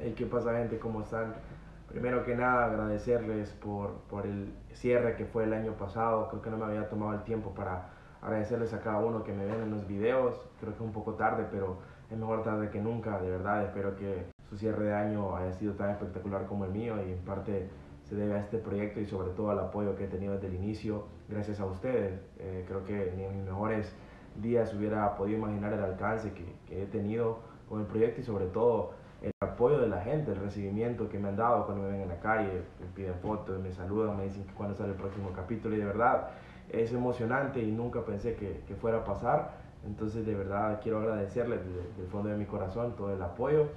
Hey, ¿Qué pasa gente? ¿Cómo están? Primero que nada agradecerles por, por el cierre que fue el año pasado. Creo que no me había tomado el tiempo para agradecerles a cada uno que me ven en los videos. Creo que es un poco tarde, pero es mejor tarde que nunca. De verdad, espero que su cierre de año haya sido tan espectacular como el mío y en parte se debe a este proyecto y sobre todo al apoyo que he tenido desde el inicio. Gracias a ustedes. Eh, creo que ni en mis mejores días hubiera podido imaginar el alcance que, que he tenido con el proyecto y sobre todo el apoyo de la gente, el recibimiento que me han dado cuando me ven en la calle, me piden fotos, me saludan, me dicen que cuándo sale el próximo capítulo y de verdad es emocionante y nunca pensé que, que fuera a pasar. Entonces de verdad quiero agradecerles desde el fondo de mi corazón todo el apoyo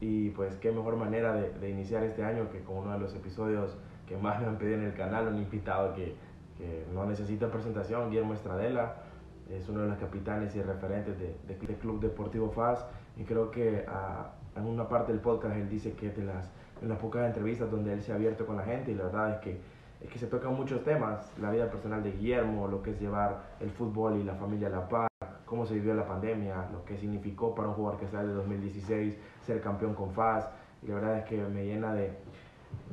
y pues qué mejor manera de, de, iniciar este año que con uno de los episodios que más me han pedido en el canal, un invitado que, que no necesita presentación, Guillermo Estradela, es uno de los capitanes y referentes de, de, de Club Deportivo FAS y creo que a, en una parte del podcast él dice que de las, en las pocas entrevistas donde él se ha abierto con la gente y la verdad es que, es que se tocan muchos temas, la vida personal de Guillermo, lo que es llevar el fútbol y la familia a la par, cómo se vivió la pandemia, lo que significó para un jugador que sale de 2016 ser campeón con FAS y la verdad es que me llena de,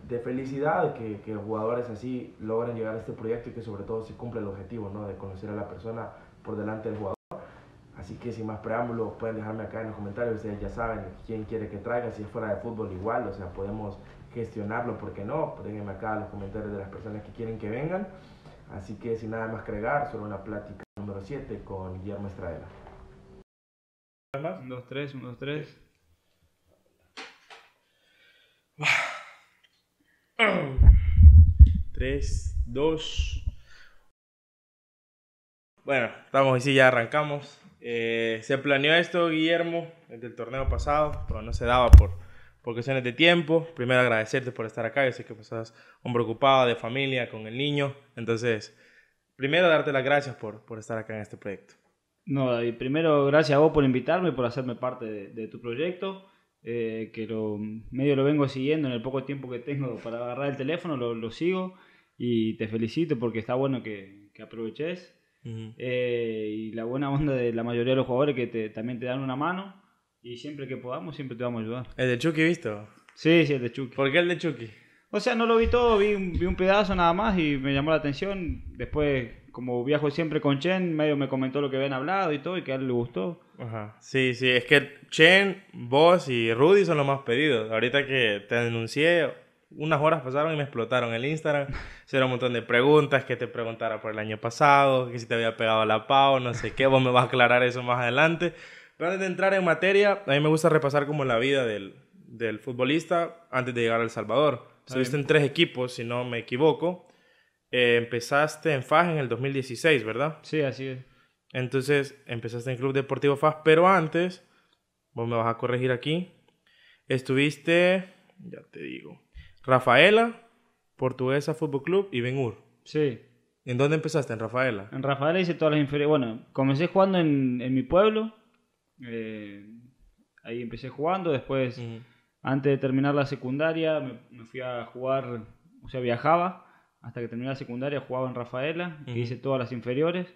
de felicidad que, que jugadores así logren llegar a este proyecto y que sobre todo se cumpla el objetivo ¿no? de conocer a la persona por delante del jugador. Así que sin más preámbulos, pueden dejarme acá en los comentarios, ustedes ya saben quién quiere que traiga, si es fuera de fútbol igual, o sea, podemos gestionarlo, ¿por qué no? Déjenme acá los comentarios de las personas que quieren que vengan. Así que sin nada más que agregar, solo una plática número 7 con Guillermo Estradela. 1, 2, 3, 1, 2, 3. 3, 2. Bueno, estamos y sí, ya arrancamos. Eh, se planeó esto, Guillermo, desde el torneo pasado, pero no se daba por, por cuestiones de tiempo. Primero agradecerte por estar acá, yo sé que pues, estás hombre ocupado de familia con el niño. Entonces, primero darte las gracias por, por estar acá en este proyecto. No, David, primero gracias a vos por invitarme, por hacerme parte de, tu proyecto, eh, que medio lo vengo siguiendo en el poco tiempo que tengo para agarrar el teléfono, lo, lo sigo y te felicito porque está bueno que, que aproveches. Uh -huh. eh, y la buena onda de la mayoría de los jugadores que te, también te dan una mano y siempre que podamos, siempre te vamos a ayudar. ¿El de Chucky visto? Sí, sí, el de Chucky. ¿Por qué el de Chucky? O sea, no lo vi todo, vi un, vi un pedazo nada más y me llamó la atención. Después, como viajo siempre con Chen, medio me comentó lo que habían hablado y todo y que a él le gustó. Ajá. Sí, sí, es que Chen, vos y Rudy son los más pedidos. Ahorita que te denuncié, unas horas pasaron y me explotaron el Instagram. Hicieron un montón de preguntas, que te preguntara por el año pasado, que si te había pegado la PAO, no sé qué, vos me vas a aclarar eso más adelante. Pero antes de entrar en materia, a mí me gusta repasar como la vida del, del futbolista antes de llegar a El Salvador. Estuviste en tres equipos, si no me equivoco. Eh, empezaste en FAS en el 2016, ¿verdad? Sí, así es. Entonces empezaste en Club Deportivo FAS, pero antes, vos me vas a corregir aquí, estuviste, ya te digo, Rafaela, Portuguesa Fútbol Club y Benur. Sí. ¿En dónde empezaste? ¿En Rafaela? En Rafaela hice todas las inferiores. Bueno, comencé jugando en, en mi pueblo. Eh, ahí empecé jugando. Después, uh -huh. antes de terminar la secundaria, me, me, fui a jugar, o sea, viajaba. Hasta que terminé la secundaria, jugaba en Rafaela. Uh -huh. Hice todas las inferiores.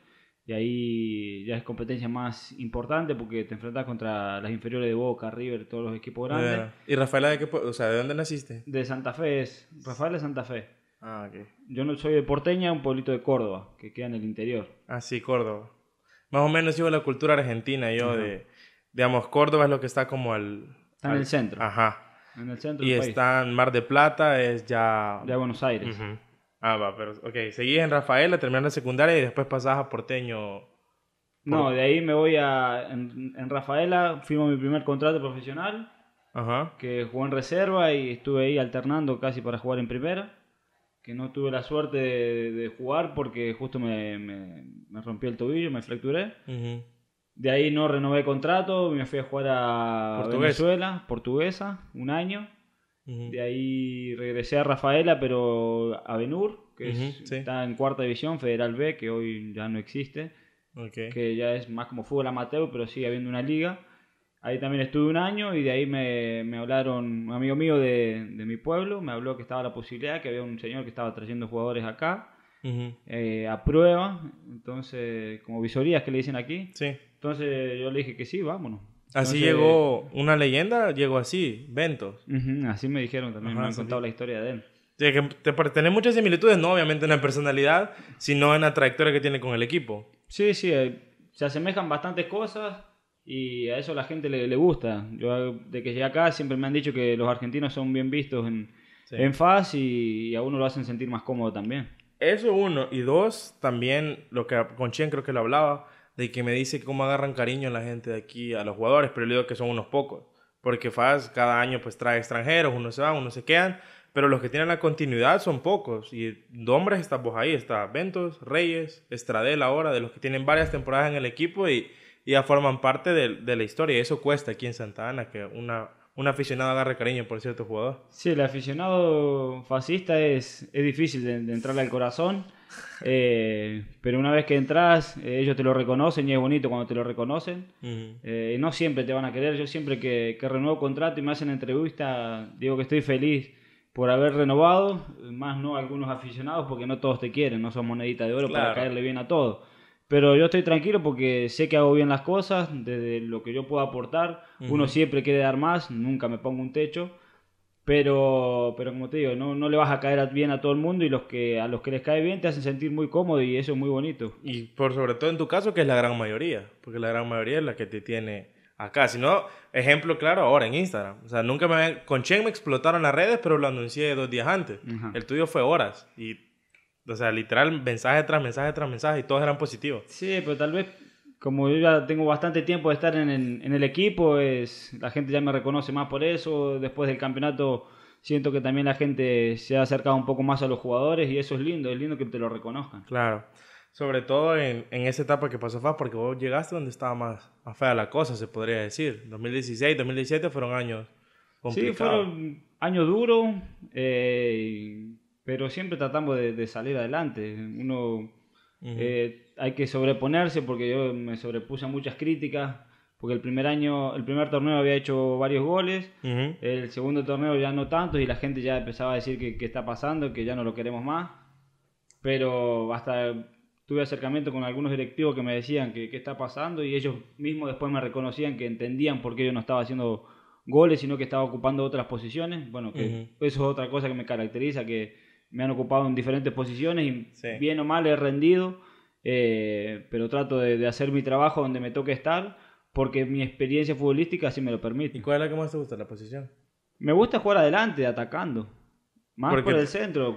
Y ahí ya es competencia más importante porque te enfrentas contra las inferiores de Boca, River, todos los equipos grandes. Yeah. ¿Y Rafaela de qué? O sea, ¿de dónde naciste? De Santa Fe, es Rafaela de Santa Fe. Ah, ok. Yo no soy de Porteña, un pueblito de Córdoba, que queda en el interior. Ah, sí, Córdoba. Más o menos sigo la cultura argentina, yo uh -huh. de... Digamos, Córdoba es lo que está como al... Está en el centro. Ajá. En el centro Y del está en Mar de Plata, es ya... Ya Buenos Aires. Uh -huh. Ah, va, pero... Ok, seguís en Rafaela, terminás la secundaria y después pasás a Porteño... No, de ahí me voy a. En, en, Rafaela firmo mi primer contrato profesional. Ajá. Que jugó en reserva y estuve ahí alternando casi para jugar en primera. Que no tuve la suerte de, de jugar porque justo me, me, me, rompí el tobillo, me fracturé. Uh -huh. De ahí no renové contrato, me fui a jugar a Portuguesa. Venezuela, portuguesa, un año. Uh -huh. De ahí regresé a Rafaela, pero a Benur, que uh -huh, es, sí. está en cuarta división, Federal B, que hoy ya no existe okay. que ya es más como fútbol amateur, pero sigue habiendo una liga. Ahí también estuve un año y de ahí me, me hablaron, un amigo mío de, de, mi pueblo, me habló que estaba la posibilidad, que había un señor que estaba trayendo jugadores acá uh -huh. eh, a prueba, entonces, como visorías que le dicen aquí. Sí. Entonces yo le dije que sí, vámonos. Así llegó una leyenda, llegó así, Ventos. así me dijeron también, me han contado la historia de él. Sí, que te, tener muchas similitudes, no obviamente en la personalidad, sino en la trayectoria que tiene con el equipo. Sí, sí, eh, se asemejan bastantes cosas y a eso la gente le, le, gusta. Yo de que llegué acá siempre me han dicho que los argentinos son bien vistos en, en FAS y, a uno lo hacen sentir más cómodo también. Eso uno. Y dos, también lo que con Chen creo que lo hablaba, de que me dice cómo agarran cariño la gente de aquí a los jugadores, pero le digo que son unos pocos. Porque FAS cada año pues trae extranjeros, unos se van, unos se quedan, pero los que tienen la continuidad son pocos. Y nombres está vos ahí, está Ventos, Reyes, Estradel ahora, de los que tienen varias temporadas en el equipo y, ya forman parte de, de la historia. Y eso cuesta aquí en Santa Ana, que una, un aficionado agarre cariño por cierto jugador. Sí, el aficionado fascista es, es difícil de, entrarle al corazón, eh, pero una vez que entras, eh, ellos te lo reconocen y es bonito cuando te lo reconocen. Eh, no siempre te van a querer, yo siempre que, que renuevo contrato y me hacen entrevista, digo que estoy feliz por haber renovado, más no algunos aficionados, porque no todos te quieren, no son moneditas de oro para caerle bien a todos. Pero yo estoy tranquilo porque sé que hago bien las cosas, desde lo que yo puedo aportar. Uno siempre quiere dar más, nunca me pongo un techo. Pero, pero como te digo, no, no le vas a caer bien a todo el mundo y los que, a los que les cae bien te hacen sentir muy cómodo y eso es muy bonito. Y por sobre todo en tu caso, que es la gran mayoría, porque la gran mayoría es la que te tiene acá. Si no, ejemplo claro ahora en Instagram. O sea, nunca me... Con Chen me explotaron las redes, pero lo anuncié dos días antes. El tuyo fue horas y o sea, literal, mensaje tras mensaje tras mensaje y todos eran positivos. Sí, pero tal vez, como yo ya tengo bastante tiempo de estar en, en, el equipo, es, la gente ya me reconoce más por eso. Después del campeonato, siento que también la gente se ha acercado un poco más a los jugadores y eso es lindo, es lindo que te lo reconozcan. Claro. Sobre todo en, en esa etapa que pasó FAS, porque vos llegaste donde estaba más, más fea la cosa, se podría decir. 2016, 2017 fueron años complicados. Sí, fueron años duros. Eh, pero siempre tratamos de, salir adelante. Uno eh, hay que sobreponerse porque yo me sobrepuse a muchas críticas, porque el primer año, el primer torneo había hecho varios goles, el segundo torneo ya no tantos y la gente ya empezaba a decir que, está pasando, que ya no lo queremos más, pero hasta tuve acercamiento con algunos directivos que me decían que qué está pasando y ellos mismos después me reconocían que entendían por qué yo no estaba haciendo goles, sino que estaba ocupando otras posiciones. Bueno, que eso es otra cosa que me caracteriza, que me han ocupado en diferentes posiciones y bien o mal he rendido, eh, pero trato de, hacer mi trabajo donde me toque estar porque mi experiencia futbolística así me lo permite. ¿Y cuál es la que más te gusta, la posición? Me gusta jugar adelante, atacando. Más por el centro.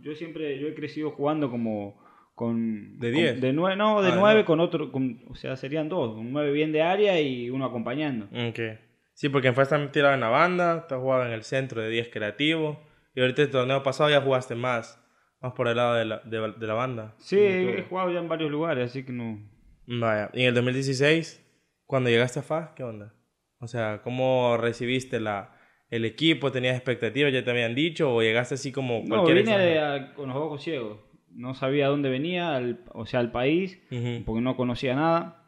yo siempre yo he crecido jugando como con de 10 de 9 no de 9 ah, con otro o sea serían dos un 9 bien de área y uno acompañando okay. sí porque en Fast también tirado en la banda te jugado en el centro de 10 creativo y ahorita el torneo pasado ya jugaste más, más por el lado de la, de, la banda. Sí, he jugado ya en varios lugares, así que no. Vaya, y en el 2016, cuando llegaste a FA, ¿qué onda? O sea, ¿cómo recibiste la, el equipo? ¿Tenías expectativas? ¿Ya te habían dicho? ¿O llegaste así como cualquier No, vine con los ojos ciegos. No sabía dónde venía, o sea, al país, porque no conocía nada.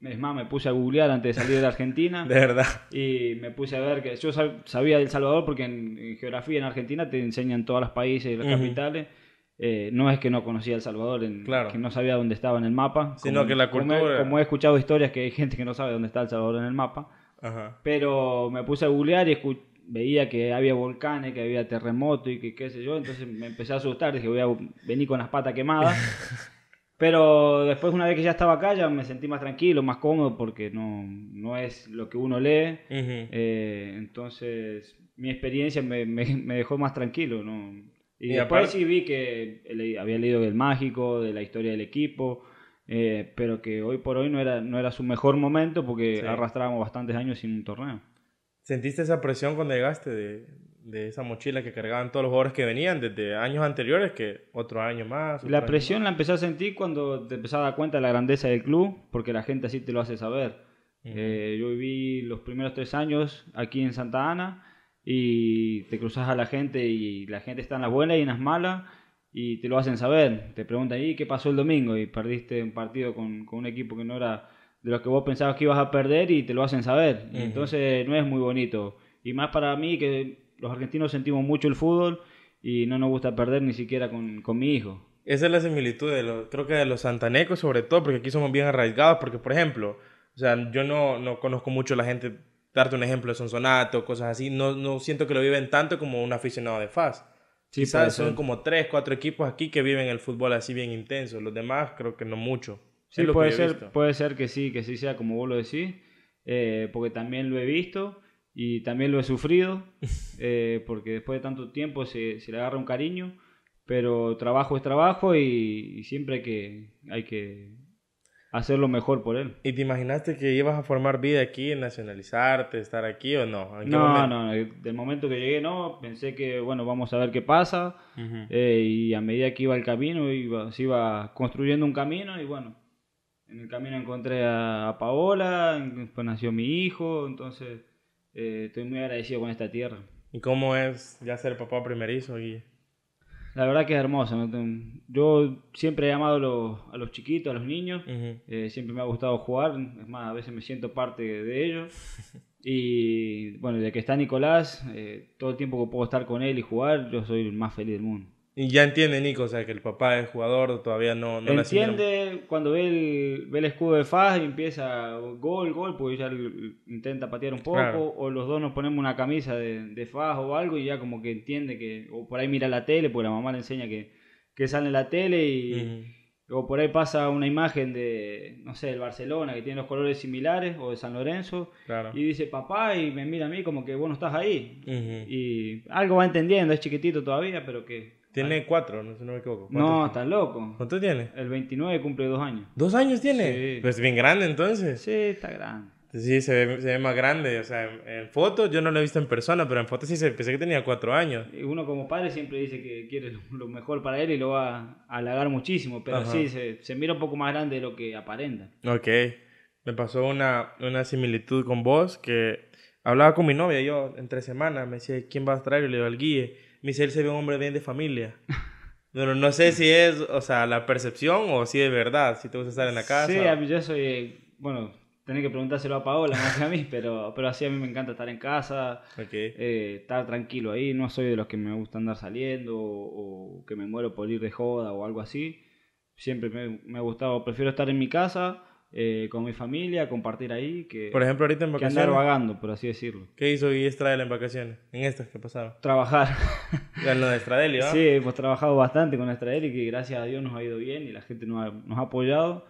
Es más, me puse a googlear antes de salir de Argentina. de verdad. Y me puse a ver que yo sabía de El Salvador porque en, geografía en Argentina te enseñan todos los países y las capitales. Eh, no es que no conocía El Salvador, en, que no sabía dónde estaba en el mapa. Sino que la cultura. Como he, escuchado historias que hay gente que no sabe dónde está El Salvador en el mapa. Ajá. Pero me puse a googlear y veía que había volcanes, que había terremotos y que qué sé yo. Entonces me empecé a asustar. Dije, voy a venir con las patas quemadas. Pero después, una vez que ya estaba acá, ya me sentí más tranquilo, más cómodo, porque no, no es lo que uno lee. Eh, entonces, mi experiencia me, me, dejó más tranquilo. ¿no? Y, después sí vi que había leído del mágico, de la historia del equipo, eh, pero que hoy por hoy no era, no era su mejor momento porque arrastrábamos bastantes años sin un torneo. ¿Sentiste esa presión cuando llegaste de, de esa mochila que cargaban todos los jugadores que venían desde años anteriores que otro año más. la presión la empecé a sentir cuando te empezás a dar cuenta de la grandeza del club, porque la gente así te lo hace saber. Eh, yo viví los primeros tres años aquí en Santa Ana y te cruzas a la gente y la gente está en las buenas y en las malas y te lo hacen saber. Te preguntan, ¿y qué pasó el domingo? Y perdiste un partido con, con un equipo que no era de los que vos pensabas que ibas a perder y te lo hacen saber. Entonces no es muy bonito. Y más para mí que los argentinos sentimos mucho el fútbol y no nos gusta perder ni siquiera con, con mi hijo. Esa es la similitud de los, creo que de los santanecos sobre todo, porque aquí somos bien arraigados, porque por ejemplo, O sea, yo no, no conozco mucho a la gente, darte un ejemplo de Sonsonato, cosas así, no, no siento que lo viven tanto como un aficionado de FAS. Sí, Quizás son como tres, cuatro equipos aquí que viven el fútbol así bien intenso. Los demás creo que no mucho. Sí, puede ser, puede ser que sí, que sí sea como vos lo decís, eh, porque también lo he visto y también lo he sufrido, eh, porque después de tanto tiempo se, se le agarra un cariño, pero trabajo es trabajo y, y siempre hay que, hay que hacer lo mejor por él. ¿Y te imaginaste que ibas a formar vida aquí, nacionalizarte, estar aquí o no? ¿En qué No, momento? no, del momento que llegué no, pensé que, bueno, vamos a ver qué pasa, Ujú. eh, y a medida que iba el camino, iba, se iba construyendo un camino y bueno, en el camino encontré a, a Paola, después nació mi hijo, entonces eh, estoy muy agradecido con esta tierra. ¿Y cómo es ya ser papá primerizo? Guille? La verdad que es hermoso. Yo siempre he amado a los, a los chiquitos, a los niños. Eh, siempre me ha gustado jugar. Es más, a veces me siento parte de ellos. Y bueno, desde que está Nicolás, eh, todo el tiempo que puedo estar con él y jugar, yo soy el más feliz del mundo. Y ya entiende Nico, o sea, que el papá es jugador, todavía no, no. Entiende cuando ve el, ve el escudo de Faz y empieza gol, gol, porque ya intenta patear un poco, Claro. o los dos nos ponemos una camisa de, de Faz o algo y ya como que entiende que, o por ahí mira la tele, porque la mamá le enseña que, que sale en la tele y, o por ahí pasa una imagen de, no sé, del Barcelona que tiene los colores similares, o de San Lorenzo, Claro. y dice papá y me mira a mí como que vos no estás ahí. Y algo va entendiendo, es chiquitito todavía, pero que... Tiene cuatro, no, si no me equivoco. No, ¿Cuántos- estás loco. ¿Cuánto tiene? El 29 cumple dos años. ¿Dos años tiene? Sí. Pues bien grande entonces. Sí, está grande. Sí, se ve, se ve más grande. O sea, en, en fotos yo no lo he visto en persona, pero en fotos sí se pensé que tenía cuatro años. Y Uno como padre siempre dice que quiere lo- lo mejor para él y lo va a halagar muchísimo, pero Ajá. sí, se, se mira un poco más grande de lo que aparenta. Ok. Me pasó una, una similitud con vos que hablaba con mi novia yo entre semanas. Me decía, ¿quién va a traer? Y le digo, al guille. Él se ve un hombre bien de familia. Pero no sé si es, o sea, la percepción o si es verdad, si te gusta estar en la casa. Sí, a mí yo soy, bueno, tenés que preguntárselo a Paola más que a mí, pero, pero así a mí me encanta estar en casa, Ok. eh, estar tranquilo ahí, no soy de los que me gusta andar saliendo o, o que me muero por ir de joda o algo así. Siempre me, me ha gustado, prefiero estar en mi casa, eh, con mi familia, compartir ahí, que, Por ejemplo, ahorita en que andar vacaciones, vagando, por así decirlo. ¿qué hizo Guille Estrada en vacaciones? En estas que pasaron. Trabajar. En lo de Estradelli, ¿va? Sí, hemos trabajado bastante con y que gracias a Dios nos ha ido bien y la gente nos ha, nos ha apoyado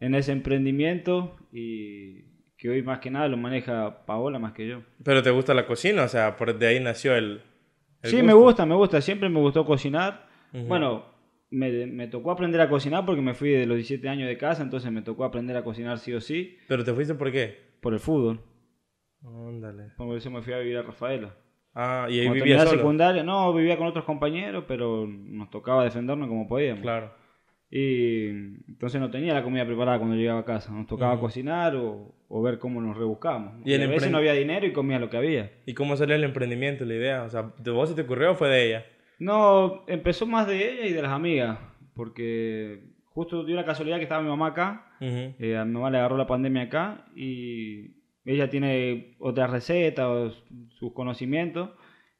en ese emprendimiento y que hoy más que nada lo maneja Paola más que yo. Pero te gusta la cocina, o sea, por de ahí nació el. el Sí, me gusta, me gusta, siempre me gustó cocinar. Ujú. Bueno, me, me tocó aprender a cocinar porque me fui de los 17 años de casa, entonces me tocó aprender a cocinar sí o sí Pero te fuiste por qué? por el fútbol. Ándale. Por eso me fui a vivir a Rafaela. Ah, y ahí Cuando vivía solo. secundaria, no, vivía con otros compañeros, pero nos tocaba defendernos como podíamos. Claro. Y entonces no tenía la comida preparada cuando llegaba a casa. Nos tocaba cocinar o, o ver cómo nos rebuscamos. Y Y, el a veces no había dinero y comía lo que había. ¿Y cómo salió el emprendimiento, la idea? O sea, ¿de vos se te ocurrió o fue de ella? No, empezó más de ella y de las amigas. Porque justo dio la casualidad que estaba mi mamá acá. Ujú. eh, a mi mamá le agarró la pandemia acá y ella tiene otras recetas o sus conocimientos.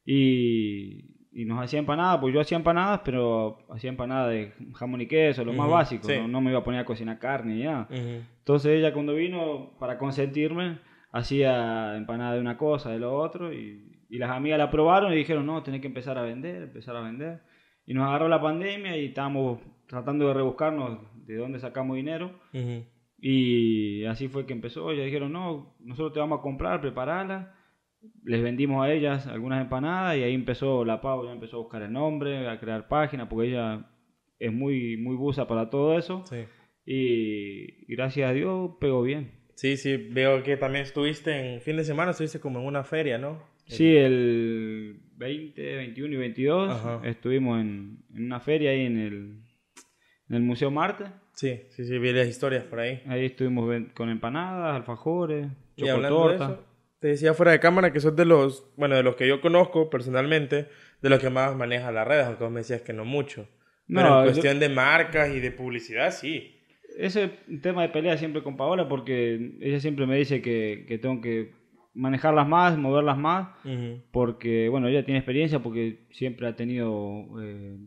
Y, y nos hacía empanadas, pues yo hacía empanadas, pero hacía empanadas de jamón y queso, lo más básico. sí. No, no me iba a poner a cocinar carne nada. Ujú. Entonces ella cuando vino para consentirme, hacía empanada de una cosa, de lo otro, y, y las amigas la probaron y dijeron, no, tenés que empezar a vender, empezar a vender. Y nos agarró la pandemia y estábamos tratando de rebuscarnos de dónde sacamos dinero. Ujú. Y así fue que empezó. Ellas dijeron, no, nosotros te vamos a comprar, prepararla. Les vendimos a ellas algunas empanadas y ahí empezó la Pau, ya empezó a buscar el nombre, a crear páginas, porque ella es muy, muy busa para todo eso. Sí. Y gracias a Dios pegó bien. Sí, sí, veo que también estuviste en fin de semana, estuviste como en una feria, ¿no? Sí, el 20, 21 y 22 Ajá. estuvimos en, en una feria ahí en el, en el Museo Marte. Sí, sí, sí, vi las historias por ahí. Ahí estuvimos con empanadas, alfajores, chocotorta. te decía fuera de cámara que sos de los, bueno, de los que yo conozco personalmente, de los que más maneja las redes, aunque vos me decías que no mucho. Pero No, en yo- cuestión de marcas y de publicidad, sí. Ese es un tema de pelea siempre con Paola porque ella siempre me dice que, que tengo que manejarlas más, moverlas más, porque, bueno, ella tiene experiencia porque siempre ha tenido eh,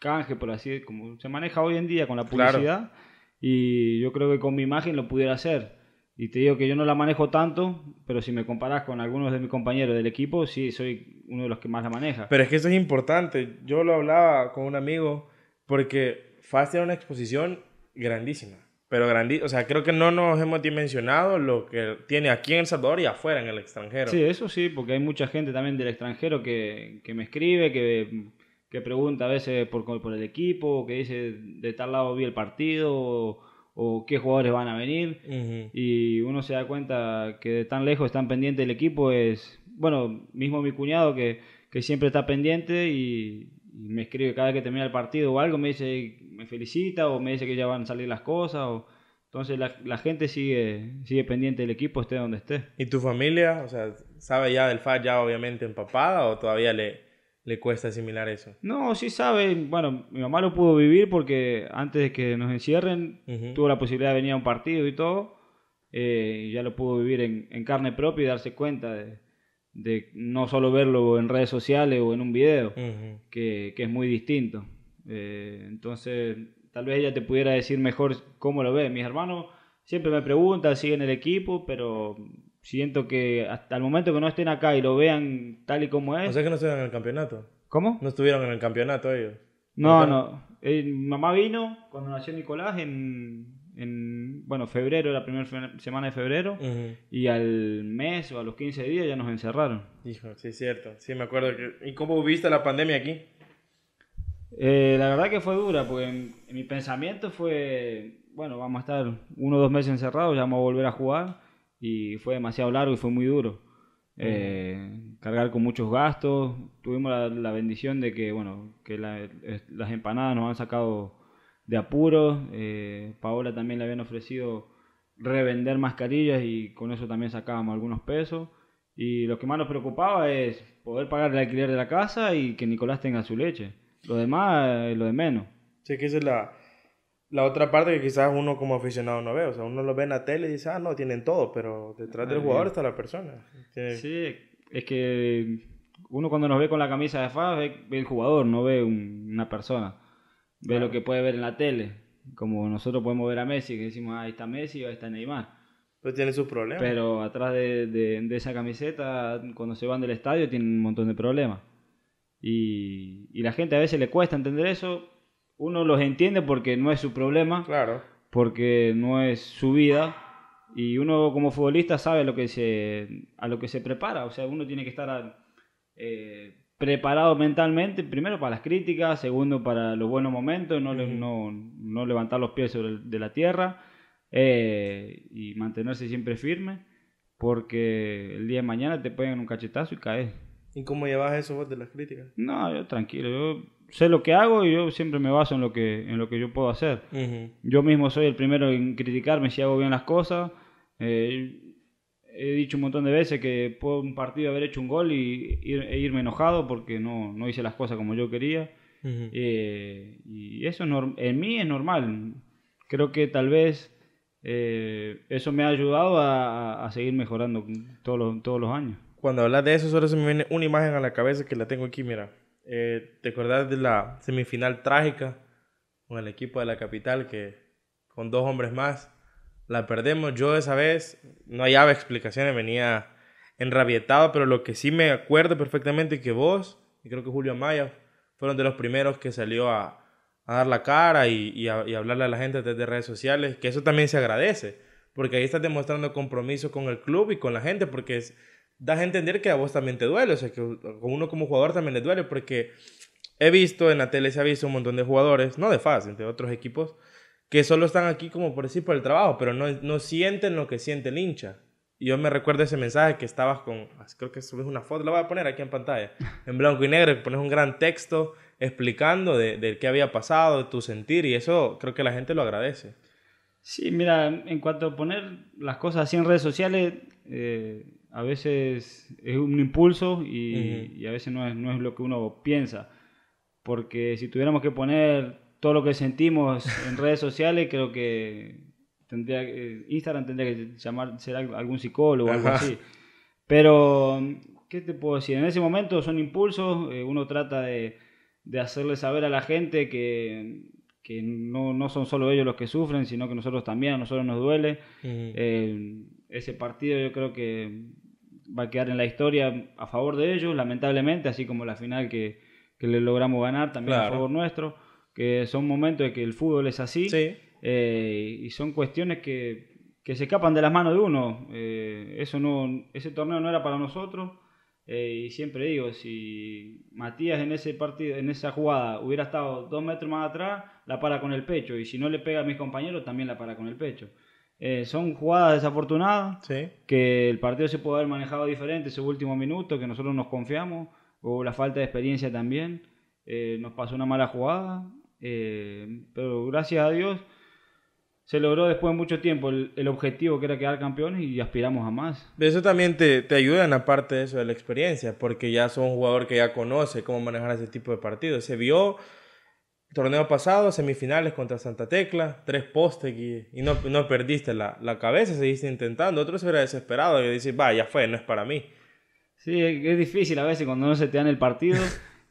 canje, por así como se maneja hoy en día con la Claro. publicidad, y yo creo que con mi imagen lo pudiera hacer. Y te digo que yo no la manejo tanto, pero si me comparas con algunos de mis compañeros del equipo, sí, soy uno de los que más la maneja. Pero es que eso es importante. Yo lo hablaba con un amigo porque Fast tiene una exposición grandísima. Pero grandísima. O sea, creo que no nos hemos dimensionado lo que tiene aquí en El Salvador y afuera en el extranjero. Sí, eso sí, porque hay mucha gente también del extranjero que, que me escribe, que, que pregunta a veces por, por el equipo, que dice de tal lado vi el partido. O, o qué jugadores van a venir. Y uno se da cuenta que de tan lejos están pendiente del equipo es, bueno, mismo mi cuñado que, que siempre está pendiente y, me escribe cada vez que termina el partido o algo, me dice, me felicita o me dice que ya van a salir las cosas. O, entonces la, la, gente sigue, sigue pendiente del equipo, esté donde esté. ¿Y tu familia, o sea, sabe ya del FAD ya obviamente empapada o todavía le, le cuesta asimilar eso? No, sí sabe. Bueno, mi mamá lo pudo vivir porque antes de que nos encierren, tuvo la posibilidad de venir a un partido y todo. Eh, ya lo pudo vivir en, carne propia y darse cuenta de, no solo verlo en redes sociales o en un video, que, es muy distinto. Eh, entonces, tal vez ella te pudiera decir mejor cómo lo ve. Mis hermanos siempre me preguntan, siguen el equipo, pero siento que hasta el momento que no estén acá y lo vean tal y como es. O sea que no estuvieron en el campeonato. ¿Cómo? No estuvieron en el campeonato ellos. No, no. Eh, mi mamá vino cuando nació Nicolás en, en bueno, febrero, la primera semana de febrero, y al mes o a los 15 días ya nos encerraron. Hijo, sí, es cierto. Sí, me acuerdo. Que... ¿Y cómo viste la pandemia aquí? Eh, la verdad que fue dura, porque en, mi pensamiento fue, bueno, vamos a estar uno o dos meses encerrados, ya vamos a volver a jugar y fue demasiado largo y fue muy duro. Eh, cargar con muchos gastos. Tuvimos la, bendición de que, bueno, que las empanadas nos han sacado de apuros. Eh, Paola también le habían ofrecido revender mascarillas y con eso también sacábamos algunos pesos. Y lo que más nos preocupaba es poder pagar el alquiler de la casa y que Nicolás tenga su leche. Lo demás es lo de menos. Sí, que esa es la, la otra parte que quizás uno como aficionado no ve, o sea, uno lo ve en la tele y dice, ah, no, tienen todo, pero detrás del jugador está la persona. Sí, es que uno cuando nos ve con la camisa de FA ve, el jugador, no ve una persona. Ve lo que puede ver en la tele, como nosotros podemos ver a Messi, que decimos, ah, ahí está Messi o ahí está Neymar. Pero tiene sus problemas. Pero atrás de, de, esa camiseta, cuando se van del estadio, tienen un montón de problemas. Y, y la gente a veces le cuesta entender eso, uno los entiende porque no es su problema, claro. porque no es su vida y uno como futbolista sabe lo que se, a lo que se prepara, o sea, uno tiene que estar eh, preparado mentalmente, primero para las críticas, segundo para los buenos momentos, no, no, no levantar los pies sobre de la tierra eh, y mantenerse siempre firme, porque el día de mañana te pegan un cachetazo y caes. ¿Y cómo llevas eso vos de las críticas? No, yo tranquilo, yo sé lo que hago y yo siempre me baso en lo que, en lo que yo puedo hacer. Yo mismo soy el primero en criticarme si hago bien las cosas. Eh, he dicho un montón de veces que puedo un partido haber hecho un gol y, e irme enojado porque no, no, hice las cosas como yo quería. Eh, y eso en mí es normal. Creo que tal vez eh, eso me ha ayudado a, a seguir mejorando todos los, todos los años. Cuando hablas de eso, solo se me viene una imagen a la cabeza que la tengo aquí, mira. Eh, ¿Te acordás de la semifinal trágica con el equipo de la capital que con dos hombres más la perdemos? Yo esa vez no hallaba explicaciones, venía enrabietado, pero lo que sí me acuerdo perfectamente que vos, y creo que Julio Amaya, fueron de los primeros que salió a, dar la cara y, y, hablarle a la gente desde redes sociales, que eso también se agradece, porque ahí estás demostrando compromiso con el club y con la gente, porque es, das a entender que a vos también te duele, o sea, que a uno como jugador también le duele, porque he visto en la tele, se ha visto un montón de jugadores, no de FAS, entre otros equipos, que solo están aquí como por decir por el trabajo, pero no, no sienten lo que siente el hincha. Y yo me recuerdo ese mensaje que estabas con, creo que subes una foto, la voy a poner aquí en pantalla, en blanco y negro, que pones un gran texto explicando de, de qué había pasado, de tu sentir, y eso creo que la gente lo agradece. Sí, mira, en cuanto a poner las cosas así en redes sociales, eh, a veces es un impulso y, a veces no es, no es lo que uno piensa. Porque si tuviéramos que poner todo lo que sentimos en redes sociales, creo que tendría Instagram tendría que llamar, ser algún psicólogo o algo así. Pero, ¿qué te puedo decir? En ese momento son impulsos, eh, uno trata de, de, hacerle saber a la gente que, que no, no, son solo ellos los que sufren, sino que nosotros también, a nosotros nos duele. Eh, ese partido yo creo que va a quedar en la historia a favor de ellos, lamentablemente, así como la final que, que le logramos ganar también a favor nuestro, que son momentos de que el fútbol es así eh, y son cuestiones que, que, se escapan de las manos de uno. Eh, eso no, ese torneo no era para nosotros. Eh, y siempre digo, si Matías en ese partido, en esa jugada hubiera estado dos metros más atrás, la para con el pecho. Y si no le pega a mis compañeros, también la para con el pecho. Eh, son jugadas desafortunadas, que el partido se puede haber manejado diferente ese último minuto, que nosotros nos confiamos, o la falta de experiencia también. Eh, nos pasó una mala jugada, pero gracias a Dios se logró después de mucho tiempo el, objetivo que era quedar campeones y aspiramos a más. De eso también te, te ayudan aparte de eso de la experiencia, porque ya son un jugador que ya conoce cómo manejar ese tipo de partidos. Se vio torneo pasado, semifinales contra Santa Tecla, tres postes y, no, no, perdiste la, la, cabeza, seguiste intentando. Otro se hubiera desesperado y dice, va, ya fue, no es para mí. Sí, es difícil a veces cuando no se te dan el partido,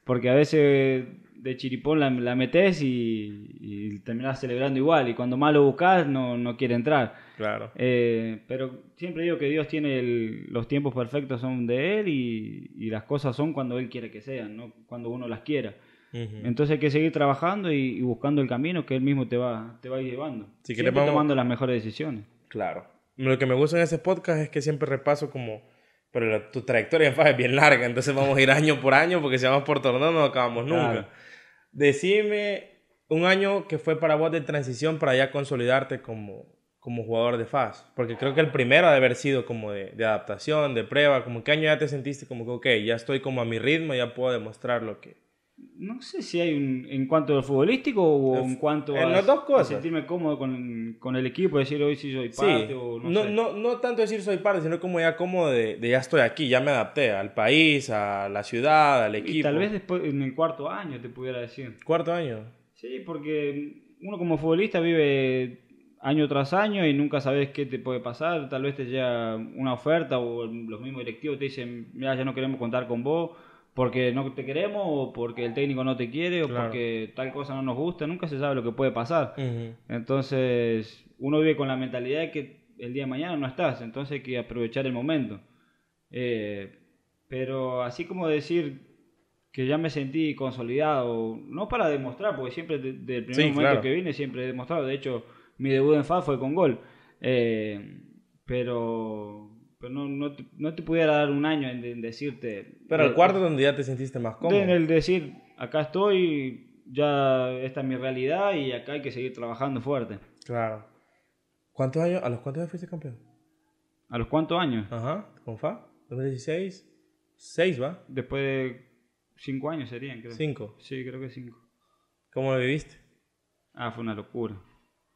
porque a veces de chiripón la, la metes y, y, terminás celebrando igual. Y cuando más lo buscas, no, no quiere entrar. Claro. Eh, pero siempre digo que Dios tiene los tiempos perfectos son de Él y, y, las cosas son cuando Él quiere que sean, no cuando uno las quiera. Entonces hay que seguir trabajando y, buscando el camino que Él mismo te va, te va llevando. Si siempre tomando las mejores decisiones. Claro. Lo que me gusta en ese podcast es que siempre repaso como pero tu trayectoria es bien larga, entonces vamos a ir año por año porque si vamos por torneo no acabamos nunca. Decime un año que fue para vos de transición para ya consolidarte como, como jugador de FAS. Porque creo que el primero ha de haber sido como de, adaptación, de prueba. Como qué año ya te sentiste como que, ok, ya estoy como a mi ritmo, ya puedo demostrar lo que, no sé si hay un, en cuanto al futbolístico o en cuanto a, las dos cosas. sentirme cómodo con, con, el equipo, decir hoy sí soy parte o no, no, sé. no, no tanto decir soy parte, sino como ya cómodo de, de, ya estoy aquí, ya me adapté al país, a la ciudad, al equipo. Y tal vez después en el cuarto año te pudiera decir. ¿Cuarto año? Sí, porque uno como futbolista vive año tras año y nunca sabes qué te puede pasar. Tal vez te llega una oferta o los mismos directivos te dicen, mira, ya no queremos contar con vos porque no te queremos o porque el técnico no te quiere o porque tal cosa no nos gusta, nunca se sabe lo que puede pasar. Entonces, uno vive con la mentalidad de que el día de mañana no estás, entonces hay que aprovechar el momento. Eh, pero así como decir que ya me sentí consolidado, no para demostrar, porque siempre desde el primer momento que vine siempre he demostrado, de hecho mi debut en FAD fue con gol, eh, pero pero no, no, te, no te pudiera dar un año en, decirte... Pero el cuarto donde ya te sentiste más cómodo. En el decir, acá estoy, ya esta es mi realidad y acá hay que seguir trabajando fuerte. Claro. ¿Cuántos años, ¿A los cuántos años fuiste campeón? ¿A los cuántos años? Ajá, con FA. 2016, 6 va. Después de 5 años serían, creo. ¿Cinco? Sí, creo que 5. ¿Cómo lo viviste? Ah, fue una locura.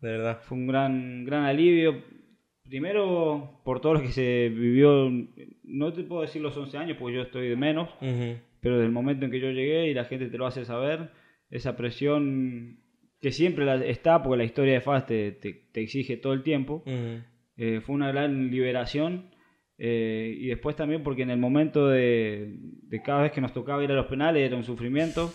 De verdad. Fue un gran, gran alivio Primero, por todo lo que se vivió, no te puedo decir los 11 años, porque yo estoy de menos, pero desde el momento en que yo llegué y la gente te lo hace saber, esa presión que siempre está, porque la historia de FAST te, exige todo el tiempo, eh, fue una gran liberación. Eh, y después también porque en el momento de, cada vez que nos tocaba ir a los penales era un sufrimiento.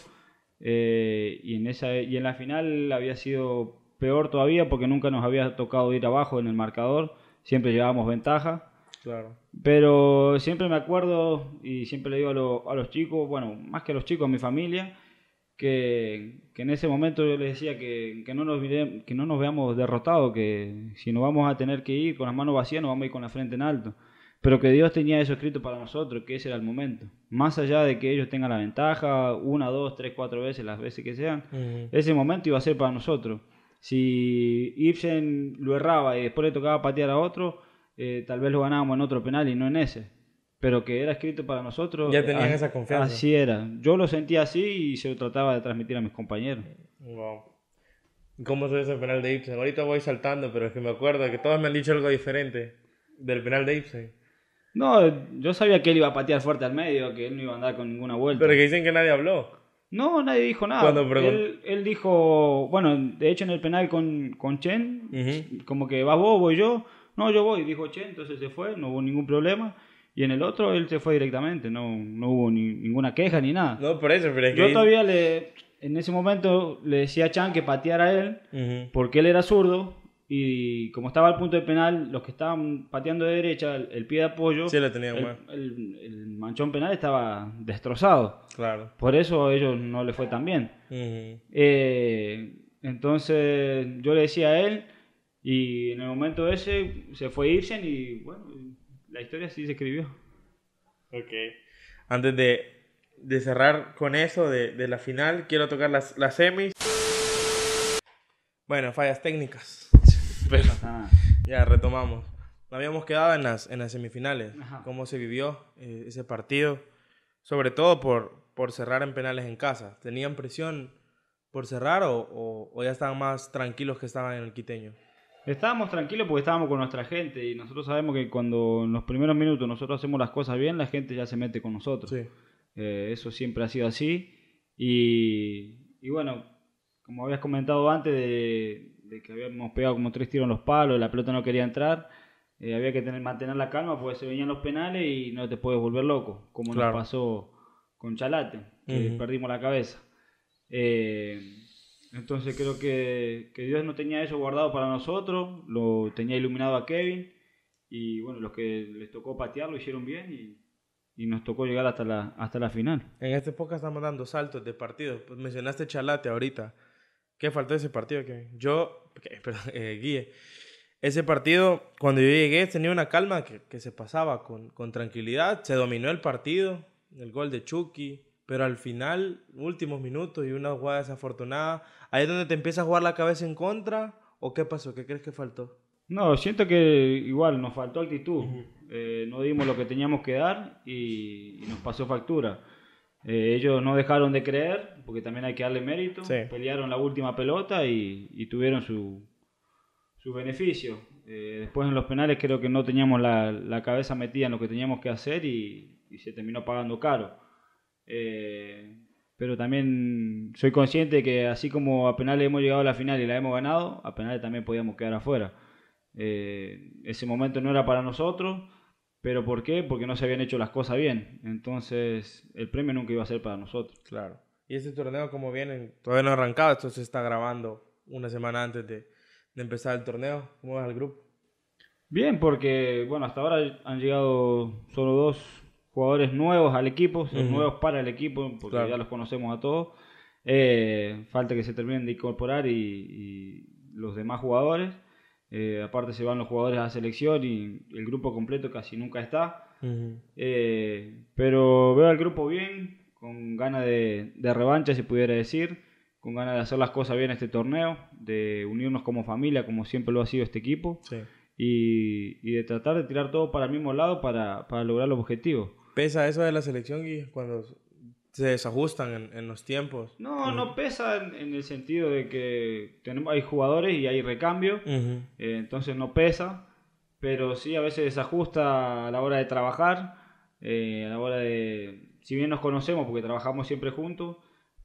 Eh, y, en esa, y en la final había sido peor todavía porque nunca nos había tocado ir abajo en el marcador siempre llevábamos ventaja. Claro. Pero siempre me acuerdo y siempre le digo a, los chicos, bueno, más que a los chicos, a mi familia, que, en ese momento yo les decía que, no nos, que no nos veamos derrotados, que si nos vamos a tener que ir con las manos vacías, nos vamos a ir con la frente en alto. Pero que Dios tenía eso escrito para nosotros, que ese era el momento. Más allá de que ellos tengan la ventaja, una, dos, tres, cuatro veces, las veces que sean, ese momento iba a ser para nosotros si Ibsen lo erraba y después le tocaba patear a otro, eh, tal vez lo ganábamos en otro penal y no en ese. Pero que era escrito para nosotros. Ya tenían esa confianza. Así era. Yo lo sentía así y se lo trataba de transmitir a mis compañeros. Wow. ¿Cómo es ese penal de Ibsen? Ahorita voy saltando, pero es que me acuerdo que todos me han dicho algo diferente del penal de Ibsen. No, yo sabía que él iba a patear fuerte al medio, que él no iba a andar con ninguna vuelta. Pero que dicen que nadie habló. No, nadie dijo nada. Él, él, dijo, bueno, de hecho en el penal con, con Chen, como que vas vos, voy yo. No, yo voy, dijo Chen, entonces se fue, no hubo ningún problema. Y en el otro él se fue directamente, no, no hubo ni, ninguna queja ni nada. No, por eso, pero es que... Yo todavía le, en ese momento le decía a Chan que pateara a él, porque él era zurdo, y como estaba al punto de penal, los que estaban pateando de derecha, el, el pie de apoyo, Sí, lo tenían el, el- el manchón penal estaba destrozado. Claro. Por eso a ellos no le fue tan bien. Ujú. Eh, entonces yo le decía a él y en el momento ese se fue Ibsen y bueno, la historia sí se escribió. Ok. Antes de, de cerrar con eso de, de la final, quiero tocar las, las semis. Bueno, fallas técnicas. Pero No pasa nada. ya retomamos. Nos habíamos quedado en las, en las semifinales. Ajá. ¿Cómo se vivió eh, ese partido? Sobre todo por, por cerrar en penales en casa. ¿Tenían presión por cerrar o, o- o ya estaban más tranquilos que estaban en el quiteño? Estábamos tranquilos porque estábamos con nuestra gente y nosotros sabemos que cuando en los primeros minutos nosotros hacemos las cosas bien, la gente ya se mete con nosotros. Sí. Eh, eso siempre ha sido así. Y, y bueno, como habías comentado antes de, de que habíamos pegado como tres tiros en los palos, la pelota no quería entrar, eh, había que tener, mantener la calma porque se venían los penales y no te puedes volver loco, como Claro. nos pasó con Chalate, que perdimos la cabeza. Eh, entonces creo que, que Dios no tenía eso guardado para nosotros, lo tenía iluminado a Kevin y bueno, los que les tocó patear lo hicieron bien y, y nos tocó llegar hasta la, hasta la final. En esta época estamos dando saltos de partidos. Pues mencionaste Chalate ahorita. ¿Qué faltó ese partido? que Yo, perdón, eh, Guille, ese partido, cuando yo llegué, tenía una calma que, que se pasaba con, con tranquilidad. Se dominó el partido, el gol de Chucky, pero al final, últimos minutos y una jugada desafortunada, ahí es donde te empieza a jugar la cabeza en contra. ¿O qué pasó? ¿Qué crees que faltó? No, siento que igual nos faltó actitud. Eh, no dimos lo que teníamos que dar y, y nos pasó factura. Eh, ellos no dejaron de creer, porque también hay que darle mérito. Sí. Pelearon la última pelota y, y tuvieron su, su beneficio. Eh, después en los penales creo que no teníamos la, la cabeza metida en lo que teníamos que hacer y, y se terminó pagando caro. Eh, pero también soy consciente de que así como a penales hemos llegado a la final y la hemos ganado, a penales también podíamos quedar afuera. Ese momento no era para nosotros, pero ¿por qué? Porque no se habían hecho las cosas bien. Entonces el premio nunca iba a ser para nosotros. Claro. Y este torneo, como viene, todavía no ha arrancado. Esto se está grabando una semana antes de, de empezar el torneo. ¿Cómo ves al grupo? Bien, porque bueno, hasta ahora han llegado solo dos jugadores nuevos al equipo, son nuevos para el equipo, porque Claro. ya los conocemos a todos. Eh, falta que se terminen de incorporar y, y los demás jugadores. Eh, aparte se van los jugadores a la selección y el grupo completo casi nunca está. Eh, pero veo al grupo bien, con ganas de, de revancha, si pudiera decir, con ganas de hacer las cosas bien este torneo, de unirnos como familia, como siempre lo ha sido este equipo, Sí. y, y de tratar de tirar todo para el mismo lado para, para lograr los objetivos. ¿Pesa eso de la selección, Gui, cuando se desajustan en, en los tiempos? No, no pesa en, el sentido de que tenemos, hay jugadores y hay recambio, eh, entonces no pesa, pero sí a veces desajusta a la hora de trabajar, eh, a la hora de, si bien nos conocemos porque trabajamos siempre juntos,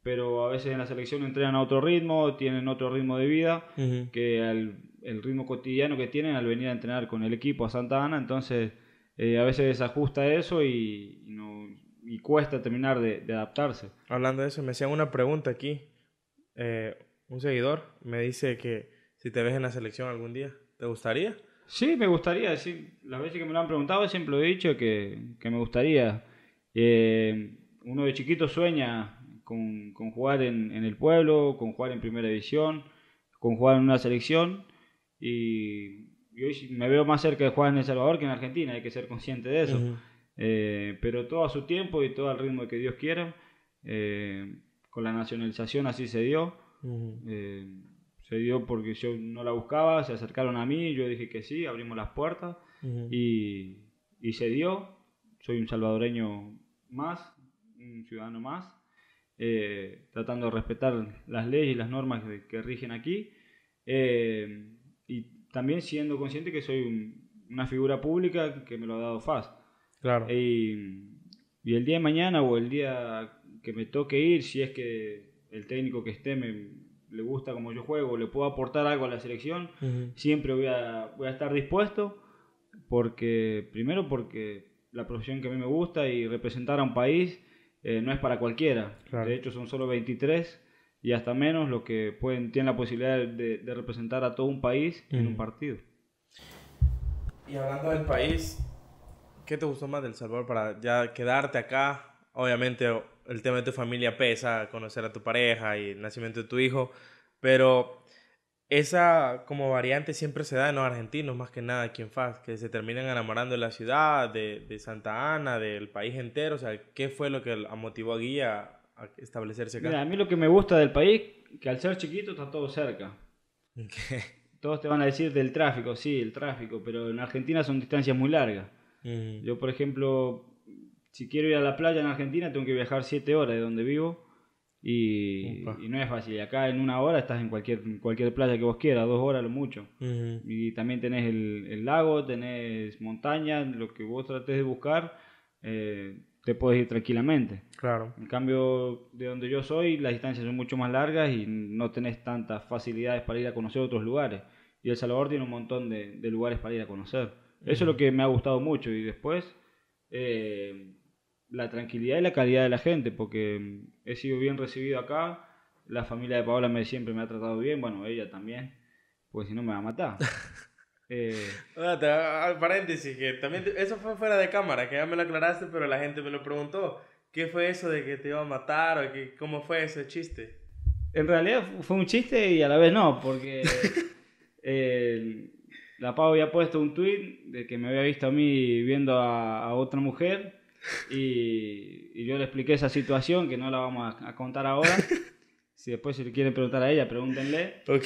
pero a veces en la selección entrenan a otro ritmo, tienen otro ritmo de vida, Ujú. que al, el ritmo cotidiano que tienen al venir a entrenar con el equipo a Santa Ana, entonces eh, a veces desajusta eso y, y no, y cuesta terminar de, de adaptarse. Hablando de eso, me hacían una pregunta aquí. Eh, un seguidor me dice que si te ves en la selección algún día, ¿te gustaría? Sí, me gustaría, sí. Las veces que me lo han preguntado siempre lo he dicho que, que me gustaría. Eh, uno de chiquito sueña con, con jugar en, en el pueblo, con jugar en primera división, con jugar en una selección y, y hoy me veo más cerca de jugar en El Salvador que en Argentina, hay que ser consciente de eso. Eh, pero todo a su tiempo y todo al ritmo que Dios quiera. Eh, con la nacionalización así se dio. Ujú. Eh, se dio porque yo no la buscaba, se acercaron a mí, yo dije que sí, abrimos las puertas Ujú. y, y se dio. Soy un salvadoreño más, un ciudadano más, eh, tratando de respetar las leyes y las normas que, que rigen aquí. eh, y también siendo consciente que soy un- una figura pública que me lo ha dado FAS. Claro. Y, y el día de mañana o el día que me toque ir, si es que el técnico que esté me, le gusta como yo juego, le puedo aportar algo a la selección, Ujú. siempre voy a, voy a estar dispuesto, porque primero porque la profesión que a mí me gusta y representar a un país eh, no es para cualquiera. De hecho, son solo 23 y hasta menos los que pueden tienen la posibilidad de, representar a todo un país en un partido. Y hablando del país, ¿qué te gustó más del Salvador para ya quedarte acá? Obviamente el tema de tu familia pesa, conocer a tu pareja y el nacimiento de tu hijo, pero esa como variante siempre se da en los argentinos, más que nada aquí en FAS, que se terminan enamorando de la ciudad, de, de Santa Ana, del país entero. O sea, ¿qué fue lo que motivó a Guía a establecerse acá? Mira, a mí lo que me gusta del país, que al ser chiquito está todo cerca. Todos te van a decir del tráfico, sí, el tráfico, pero en Argentina son distancias muy largas. Yo, por ejemplo, si quiero ir a la playa en Argentina, tengo que viajar 7 horas de donde vivo y, no es fácil. Acá en una hora estás en cualquier, cualquier playa que vos quieras, dos horas lo mucho. Y también tenés el, lago, tenés montaña, lo que vos trates de buscar, eh, te puedes ir tranquilamente. Claro. En cambio, de donde yo soy, las distancias son mucho más largas y no tenés tantas facilidades para ir a conocer otros lugares. Y El Salvador tiene un montón de, lugares para ir a conocer. Eso es lo que me ha gustado mucho. Y después, eh, la tranquilidad y la calidad de la gente, porque he sido bien recibido acá. La familia de Paola me, siempre me ha tratado bien, bueno, ella también, pues si no me va a matar. eh... Al paréntesis, que también eso fue fuera de cámara, que ya me lo aclaraste, pero la gente me lo preguntó. ¿Qué fue eso de que te iba a matar o que, cómo fue ese chiste? En realidad fue un chiste y a la vez no, porque eh, la Pau había puesto un tweet de que me había visto a mí viendo a, a otra mujer y, yo le expliqué esa situación, que no la vamos a, contar ahora. si después se le quieren preguntar a ella, pregúntenle. Ok.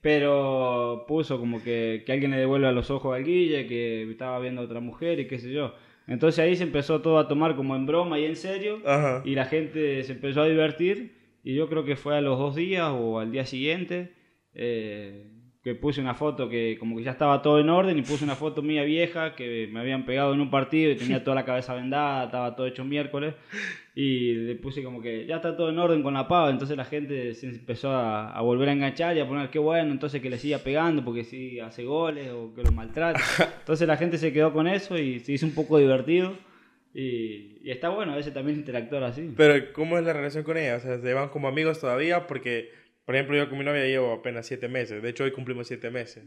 Pero puso como que, que alguien le devuelva los ojos al Guille, que estaba viendo a otra mujer y qué sé yo. Entonces ahí se empezó todo a tomar como en broma y en serio. Y la gente se empezó a divertir. Y yo creo que fue a los dos días o al día siguiente. Eh, que puse una foto que como que ya estaba todo en orden y puse una foto mía vieja que me habían pegado en un partido y tenía toda la cabeza vendada, estaba todo hecho miércoles y le puse como que ya está todo en orden con la pava, entonces la gente se empezó a, volver a enganchar y a poner qué bueno, entonces que le siga pegando porque si hace goles o que lo maltrate. Entonces la gente se quedó con eso y se hizo un poco divertido. Y, y está bueno a veces también interactuar así. Pero ¿cómo es la relación con ella? O sea, ¿se van como amigos todavía? Porque por ejemplo, yo con mi novia llevo apenas siete meses. De hecho, hoy cumplimos siete meses.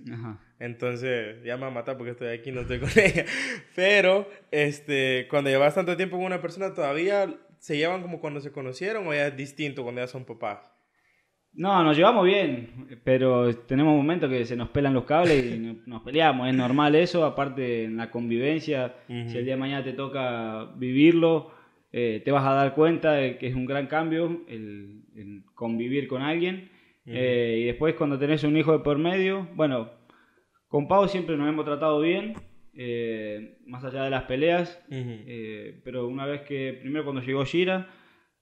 Entonces, ya me va a matar porque estoy aquí, no estoy con ella. Pero, este, cuando llevas tanto tiempo con una persona, ¿todavía se llevan como cuando se conocieron o ya es distinto cuando ya son papás? No, nos llevamos bien, pero tenemos momentos que se nos pelan los cables y nos peleamos. Es normal eso, aparte en la convivencia, si el día de mañana te toca vivirlo, eh, te vas a dar cuenta de que es un gran cambio el, convivir con alguien. Eh, y después cuando tenés un hijo de por medio, bueno, con Pau siempre nos hemos tratado bien, eh, más allá de las peleas, pero una vez que, primero cuando llegó Gira,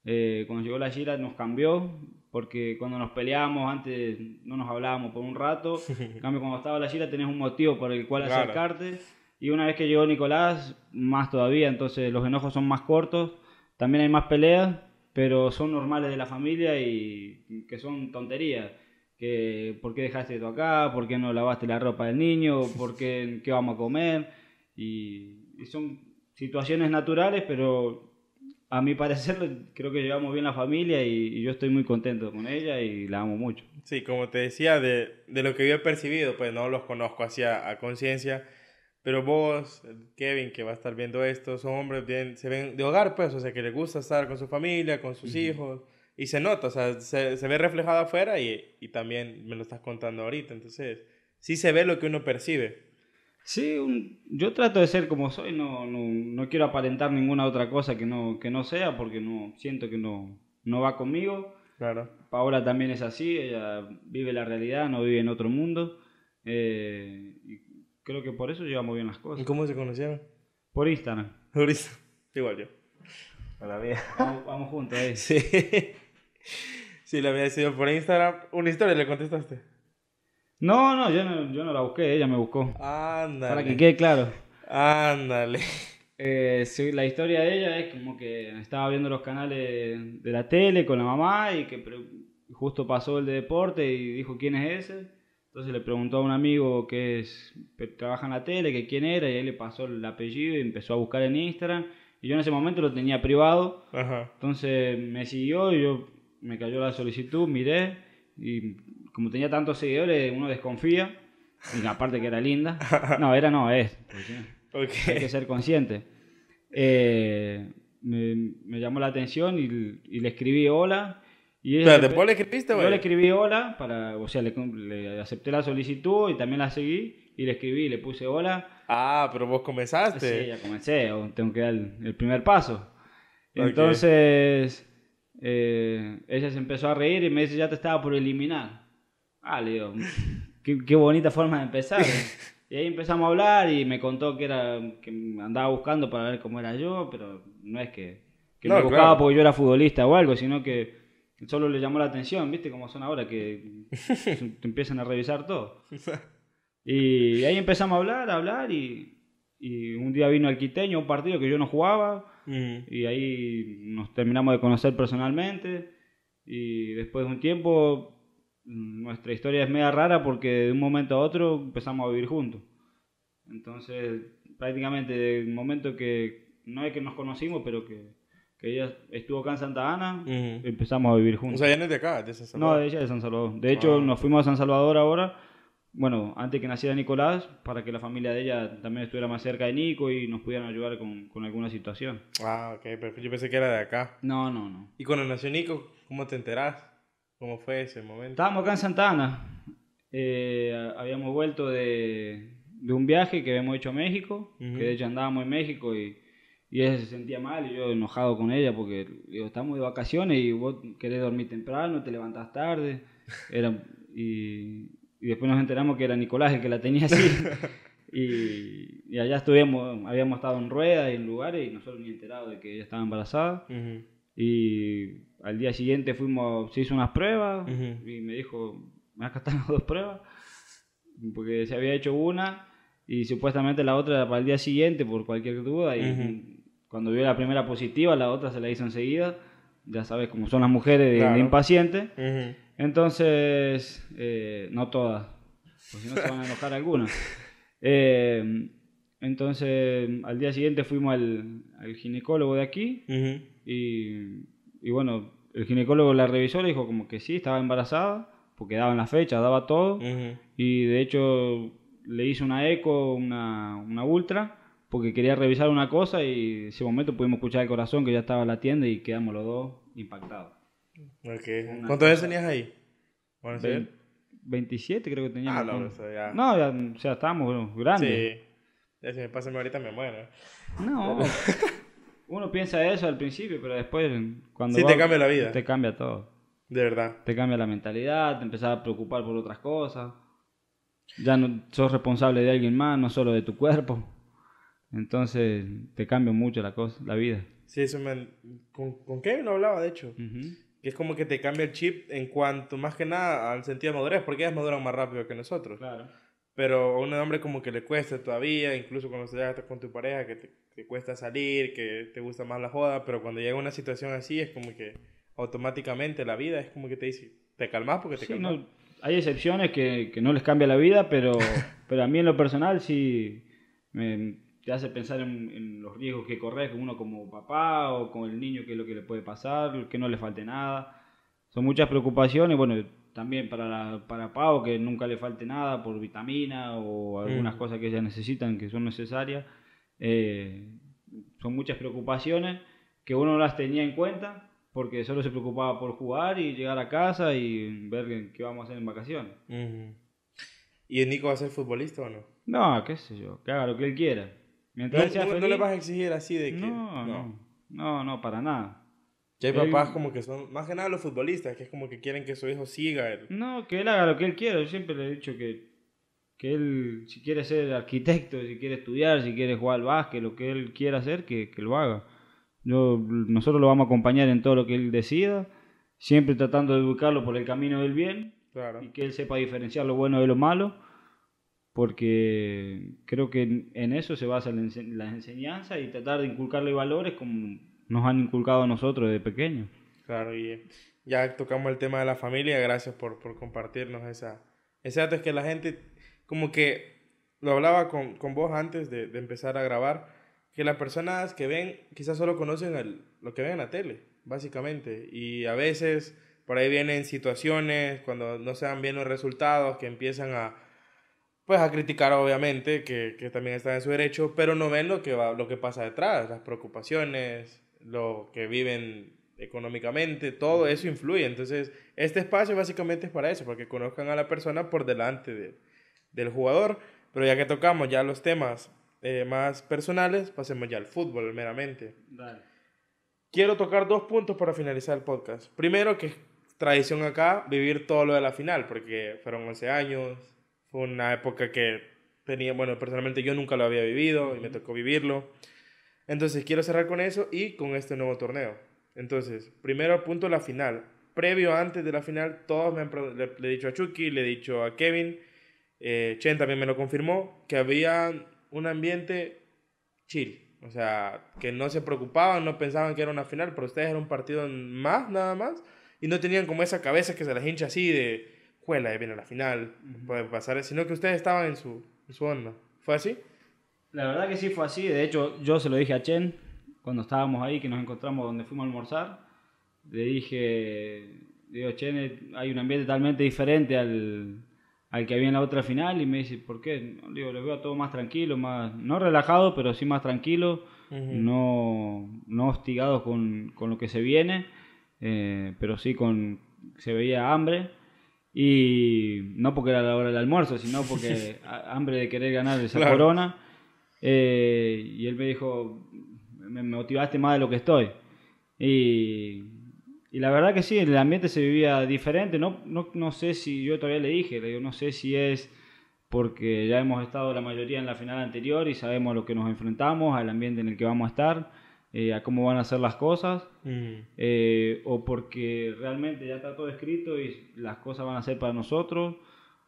cuando llegó la Gira nos cambió, porque cuando nos peleábamos antes no nos hablábamos por un rato, en cambio cuando estaba la Gira tenés un motivo por el cual acercarte. Y una vez que llegó Nicolás, más todavía, entonces los enojos son más cortos, también hay más peleas, pero son normales de la familia y que son tonterías. Que, ¿Por qué dejaste esto acá? ¿Por qué no lavaste la ropa del niño? ¿Por qué, qué vamos a comer? Y, son situaciones naturales, pero a mi parecer creo que llevamos bien la familia y, yo estoy muy contento con ella y la amo mucho. Sí, como te decía, de, de lo que yo he percibido, pues no los conozco así a conciencia, pero vos, Kevin, que va a estar viendo esto, son hombres bien, se ven de hogar, pues, o sea, que les gusta estar con su familia, con sus hijos, y se nota, o sea, se, se ve reflejado afuera y, y, también me lo estás contando ahorita, entonces, sí se ve lo que uno percibe. Sí, yo trato de ser como soy, no, no, no, quiero aparentar ninguna otra cosa que no, que no sea, porque no siento que no, no va conmigo. Claro. Paola también es así, ella vive la realidad, no vive en otro mundo. Eh, creo que por eso llevamos bien las cosas. ¿Y cómo se conocieron? Por Instagram. Por Instagram. Igual yo. A la vida. Vamos, juntos ahí. Sí. Sí, la había sido por Instagram. ¿Una historia le contestaste? No, no, yo no, yo no la busqué, ella me buscó. Ándale. Para que quede claro. Ándale. Eh, sí, la historia de ella es como que estaba viendo los canales de la tele con la mamá y que justo pasó el de deporte y dijo quién es ese Entonces le preguntó a un amigo que es, trabaja en la tele, que quién era, y él le pasó el apellido y empezó a buscar en Instagram. Y yo en ese momento lo tenía privado. Entonces me siguió y yo me cayó la solicitud, miré y como tenía tantos seguidores, uno desconfía. Y aparte que era linda. No, era no, es. Hay que ser consciente. Eh, me, llamó la atención y, le escribí hola. Y le escribiste, Yo le escribí hola, para, o sea, le, acepté la solicitud y también la seguí. Y le escribí, le puse hola. Ah, pero vos comenzaste. Sí, ya comencé, tengo que dar el, primer paso. Entonces, eh, ella se empezó a reír y me dice, ya te estaba por eliminar. Ah, le digo, qué, bonita forma de empezar. Y ahí empezamos a hablar y me contó que era que andaba buscando para ver cómo era yo, pero no es que, que me buscaba porque yo era futbolista o algo, sino que solo le llamó la atención, ¿viste? Como son ahora que te empiezan a revisar todo. Y ahí empezamos a hablar, a hablar y, y un día vino el quiteño, un partido que yo no jugaba, y ahí nos terminamos de conocer personalmente y después de un tiempo nuestra historia es media rara porque de un momento a otro empezamos a vivir juntos. Entonces, prácticamente del momento que no es que nos conocimos, pero que, que ella estuvo acá en Santa Ana, empezamos a vivir juntos. O sea, ella no es de acá, de San Salvador. No, ella es de San Salvador. De hecho, ah. nos fuimos a San Salvador ahora, bueno, antes que naciera Nicolás, para que la familia de ella también estuviera más cerca de Nico y nos pudieran ayudar con, con alguna situación. Ah, ok, pero yo pensé que era de acá. No, no, no. ¿Y cuando nació Nico, cómo te enterás? ¿Cómo fue ese momento? Estábamos acá en Santa Ana. Eh, habíamos vuelto de, de, un viaje que habíamos hecho a México, que de hecho andábamos en México y, y ella se sentía mal y yo enojado con ella porque digo, estamos de vacaciones y vos querés dormir temprano, te levantás tarde. Era, y, y después nos enteramos que era Nicolás el que la tenía así. y, y, allá estuvimos, habíamos estado en ruedas y en lugares y nosotros ni enterados de que ella estaba embarazada. Y al día siguiente fuimos, se hizo unas pruebas y me dijo, me has las dos pruebas, porque se había hecho una y supuestamente la otra era para el día siguiente por cualquier duda y cuando vio la primera positiva la otra se la hizo enseguida, ya sabes cómo son las mujeres de, impaciente, entonces, eh, no todas, porque si no se van a enojar algunas. Eh, entonces, al día siguiente fuimos al, al ginecólogo de aquí y, y, bueno, el ginecólogo la revisó, le dijo como que sí, estaba embarazada, porque daban la fecha, daba todo. Y de hecho le hizo una eco, una, una ultra, porque quería revisar una cosa y en ese momento pudimos escuchar el corazón que ya estaba latiendo y quedamos los dos impactados. Okay. ¿Cuántos años tenías ahí? 27 creo que teníamos. Ah, no, ya... No, ya, o sea, estábamos grandes. Sí. Ya si me pasa ahorita me muero. No. Uno piensa eso al principio, pero después cuando... Sí, te cambia la vida. Te cambia todo. De verdad. Te cambia la mentalidad, te empezás a preocupar por otras cosas. Ya no sos responsable de alguien más, no solo de tu cuerpo. Entonces te cambia mucho la cosa, la vida. Sí, eso me... ¿Con, ¿con no hablaba, de hecho? Que es como que te cambia el chip en cuanto, más que nada, al sentido de madurez, porque ellas maduran más rápido que nosotros. Claro. Pero a un hombre como que le cuesta todavía, incluso cuando estás con tu pareja, que te, cuesta salir, que te gusta más la joda, pero cuando llega una situación así es como que automáticamente la vida es como que te dice, te calmas porque te sí, No, hay excepciones que, que, no les cambia la vida, pero, pero a mí en lo personal sí me, te hace pensar en, en, los riesgos que corres uno como papá o con el niño, qué es lo que le puede pasar, que no le falte nada. Son muchas preocupaciones, bueno, también para, la, para Pau, que nunca le falte nada por vitamina o algunas mm. cosas que ella necesitan que son necesarias. Eh, son muchas preocupaciones que uno no las tenía en cuenta porque solo se preocupaba por jugar y llegar a casa y ver qué vamos a hacer en vacaciones. ¿Y el Nico va a ser futbolista o no? No, qué sé yo, que haga lo que él quiera. Mientras no, no le vas a exigir así de que... no, no, no, no para nada. Que hay papás como que son, más que nada los futbolistas, que es como que quieren que su hijo siga. No, que él haga lo que él quiera. Yo siempre le he dicho que, que él, si quiere ser arquitecto, si quiere estudiar, si quiere jugar al básquet, lo que él quiera hacer, que, que lo haga. Yo, nosotros lo vamos a acompañar en todo lo que él decida, siempre tratando de educarlo por el camino del bien y que él sepa diferenciar lo bueno de lo malo, porque creo que en eso se basa la enseñanza y tratar de inculcarle valores como nos han inculcado a nosotros desde pequeños. Claro, y ya tocamos el tema de la familia, gracias por, por compartirnos esa, Exacto, es que la gente, como que lo hablaba con, con vos antes de, de, empezar a grabar, que las personas que ven quizás solo conocen el, lo que ven en la tele, básicamente. Y a veces por ahí vienen situaciones cuando no se dan bien los resultados que empiezan a, pues a criticar obviamente, que, que también están en su derecho, pero no ven lo que, va, lo que pasa detrás, las preocupaciones, lo que viven económicamente, todo eso influye. Entonces, este espacio básicamente es para eso, para que conozcan a la persona por delante de, del jugador. Pero ya que tocamos ya los temas eh, más personales, pasemos ya al fútbol meramente. Dale. Quiero tocar dos puntos para finalizar el podcast. Primero, que es tradición acá vivir todo lo de la final, porque fueron 11 años, fue una época que tenía, bueno, personalmente yo nunca lo había vivido y me tocó vivirlo. Entonces quiero cerrar con eso y con este nuevo torneo. Entonces, primero punto la final. Previo, antes de la final, todos me han, le, le, he dicho a Chucky, le he dicho a Kevin, eh, Chen también me lo confirmó, que había un ambiente chill. O sea, que no se preocupaban, no pensaban que era una final, pero ustedes era un partido más, nada más. Y no tenían como esa cabeza que se les hincha así de, juela, ya viene la final, puede pasar, sino que ustedes estaban en su, en su onda. ¿Fue así? La verdad que sí fue así. De hecho, yo se lo dije a Chen cuando estábamos ahí, que nos encontramos donde fuimos a almorzar. Le dije, digo, Chen, hay un ambiente totalmente diferente al, al que había en la otra final. Y me dice, ¿por qué? Digo, lo veo todo más tranquilo, más, no relajado, pero sí más tranquilo, uh -huh. no, no hostigado con, con, lo que se viene, eh, pero sí con, se veía hambre. Y no porque era la hora del almuerzo, sino porque hambre de querer ganar esa claro. corona. Eh, y él me dijo, me motivaste más de lo que estoy. Y, y, la verdad que sí, el ambiente se vivía diferente. No, no, no sé si, yo todavía le dije, le digo, no sé si es porque ya hemos estado la mayoría en la final anterior y sabemos a lo que nos enfrentamos, al ambiente en el que vamos a estar, eh, a cómo van a ser las cosas, mm. eh, o porque realmente ya está todo escrito y las cosas van a ser para nosotros,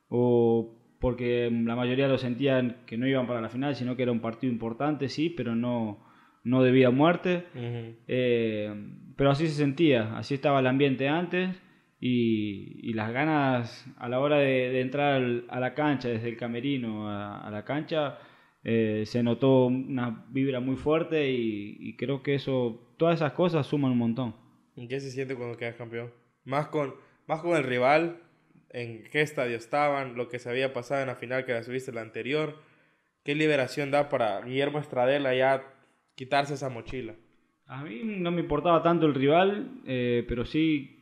o porque la mayoría lo sentían que no iban para la final, sino que era un partido importante, sí, pero no, no de vida o muerte. Uh -huh. eh, pero así se sentía, así estaba el ambiente antes y, y las ganas a la hora de, de entrar al, a la cancha, desde el camerino a, a la cancha, eh, se notó una vibra muy fuerte y, y, creo que eso, todas esas cosas suman un montón. ¿Qué se siente cuando quedas campeón? Más con, más con el rival, en qué estadio estaban, lo que se había pasado en la final que la subiste la anterior. ¿Qué liberación da para Guillermo Estradela ya quitarse esa mochila? A mí no me importaba tanto el rival, eh, pero sí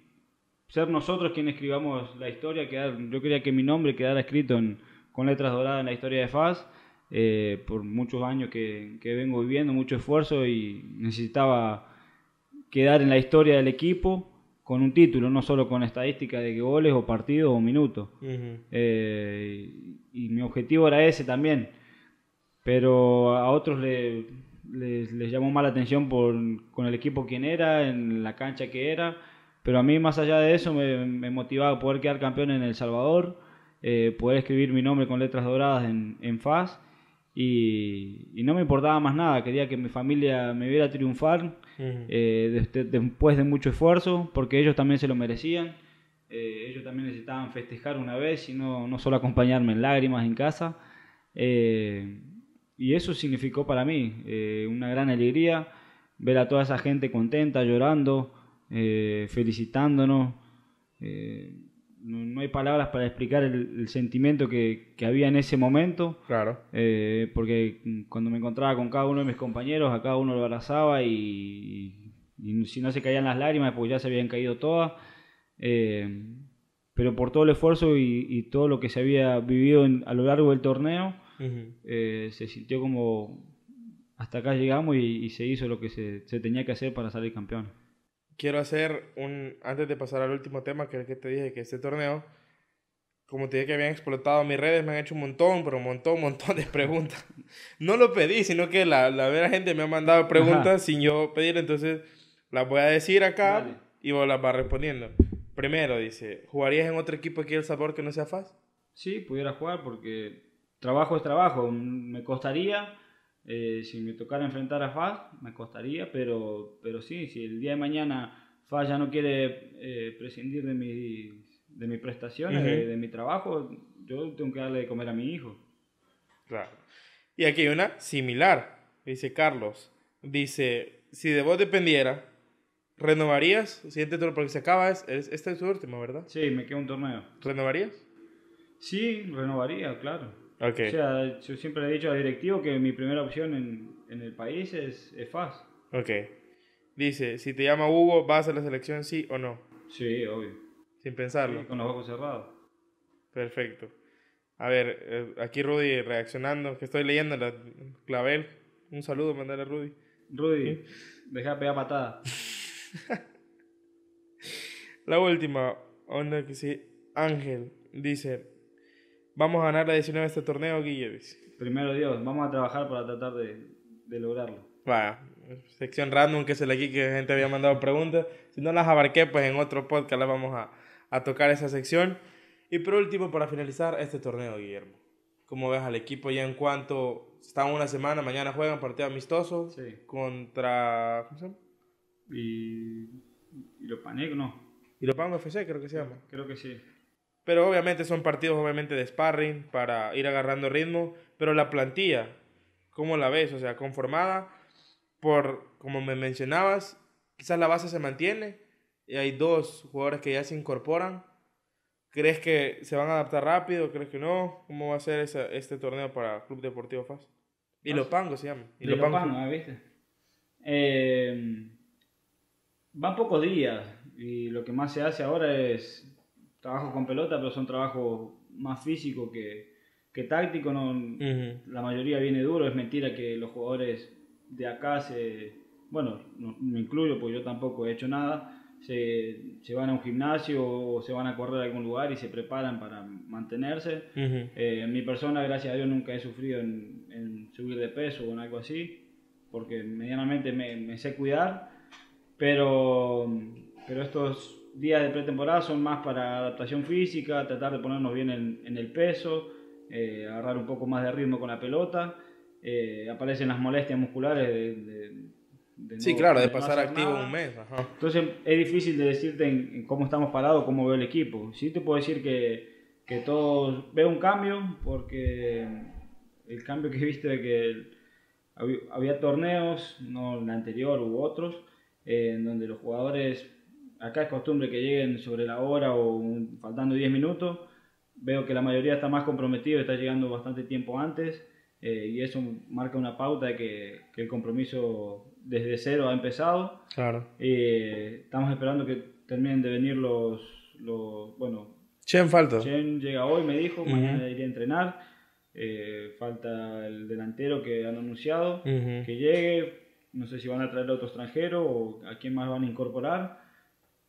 ser nosotros quienes escribamos la historia. Quedar, yo quería que mi nombre quedara escrito en, con letras doradas en la historia de FAS. Eh, por muchos años que, que, vengo viviendo, mucho esfuerzo y necesitaba quedar en la historia del equipo con un título, no solo con estadística de goles o partidos o minutos. Uh -huh. eh, y mi objetivo era ese también. Pero a otros le, les, les, llamó más la atención por, con el equipo quien era, en la cancha que era. Pero a mí, más allá de eso, me, me motivaba poder quedar campeón en El Salvador, eh, poder escribir mi nombre con letras doradas en, en FAS. Y, y, no me importaba más nada, quería que mi familia me viera triunfar uh -huh. eh, de, de, después de mucho esfuerzo, porque ellos también se lo merecían. Eh, ellos también necesitaban festejar una vez y no, no solo acompañarme en lágrimas en casa. Eh, y eso significó para mí una gran alegría ver a toda esa gente contenta, llorando, felicitándonos. No, no, hay palabras para explicar el, el sentimiento que, que, había en ese momento. Claro. Eh, porque cuando me encontraba con cada uno de mis compañeros, a cada uno lo abrazaba y, y si no se caían las lágrimas, pues ya se habían caído todas. Eh, pero por todo el esfuerzo y, y, todo lo que se había vivido en, a lo largo del torneo, uh -huh. eh, se sintió como hasta acá llegamos y, y se hizo lo que se, se, tenía que hacer para salir campeón. Quiero hacer un, antes de pasar al último tema, que es que te dije que este torneo, como te dije que habían explotado mis redes, me han hecho un montón, pero un montón, un montón de preguntas. No lo pedí, sino que la, la vera gente me ha mandado preguntas Ajá. sin yo pedir, entonces las voy a decir acá y vos las vas respondiendo. Primero dice, ¿jugarías en otro equipo aquí El Sabor que no sea FAS? Sí, pudiera jugar porque trabajo es trabajo. Me costaría, eh, si me tocara enfrentar a FAS, me costaría, pero, pero sí, si el día de mañana FAS ya no quiere eh, prescindir de, mi, de mis prestaciones, uh -huh. de, de, mi trabajo, yo tengo que darle de comer a mi hijo. Claro. Y aquí hay una similar, dice Carlos. Dice, si de vos dependiera, ¿renovarías? Siguiente turno, porque se acaba, es, este es su último, ¿verdad? Sí, me queda un torneo. ¿Renovarías? Sí, renovaría, claro. Okay. O sea, yo siempre le he dicho al directivo que mi primera opción en, en el país es, es FAS. Ok. Dice, si te llama Hugo, ¿vas a la selección sí o no? Sí, obvio. Sin pensarlo. Sí, con los ojos cerrados. Perfecto. A ver, eh, aquí Rudy reaccionando, que estoy leyendo la clavel. Un saludo, mandale a Rudy. Rudy, deja pegar patada. la última, onda que sí, Ángel, dice, vamos a ganar la 19 de este torneo, Guille, Primero Dios, vamos a trabajar para tratar de, de lograrlo. Va, sección random que es el aquí que gente había mandado preguntas. Si no las abarqué, pues en otro podcast las vamos a, a tocar esa sección. Y por último, para finalizar este torneo, Guillermo. ¿Cómo ves al equipo ya en cuanto están una semana, mañana juegan partido amistoso sí. contra... ¿Cómo se llama? Y... Y lo no. Y lo Pango FC creo que se llama. Creo que sí. Pero obviamente son partidos obviamente de sparring para ir agarrando ritmo. Pero la plantilla, ¿cómo la ves? O sea, conformada por, como me mencionabas, quizás la base se mantiene y hay dos jugadores que ya se incorporan ¿Crees que se van a adaptar rápido? ¿Crees que no? ¿Cómo va a ser este torneo para Club Deportivo FAS? Y los pangos se llama. Y los pangos, ¿viste? Eh, van pocos días y lo que más se hace ahora es trabajo con pelota, pero son trabajos más físicos que, que tácticos. ¿no? La mayoría viene duro, es mentira que los jugadores de acá se... Bueno, me incluyo, pues yo tampoco he hecho nada se, se, van a un gimnasio o se van a correr a algún lugar y se preparan para mantenerse. Eh, en mi persona, gracias a Dios, nunca he sufrido en, en, subir de peso o en algo así, porque medianamente me, me, sé cuidar, pero, pero estos días de pretemporada son más para adaptación física, tratar de ponernos bien en, en el peso, eh, agarrar un poco más de ritmo con la pelota. Eh, aparecen las molestias musculares de sí, claro, de, pasar activo un mes. Entonces es difícil de decirte en, cómo estamos parados, cómo veo el equipo. Sí te puedo decir que, que todos veo un cambio porque el cambio que viste de que había, torneos, no el anterior u otros, en donde los jugadores, acá es costumbre que lleguen sobre la hora o faltando 10 minutos, veo que la mayoría está más comprometido, está llegando bastante tiempo antes. Eh, y eso marca una pauta de que, que el compromiso desde cero ha empezado. Claro. Eh, estamos esperando que terminen de venir los, los bueno. Chen falta. Chen llega hoy, me dijo, mañana iría a entrenar. Eh, falta el delantero que han anunciado que llegue. No sé si van a traer a otro extranjero o a quién más van a incorporar.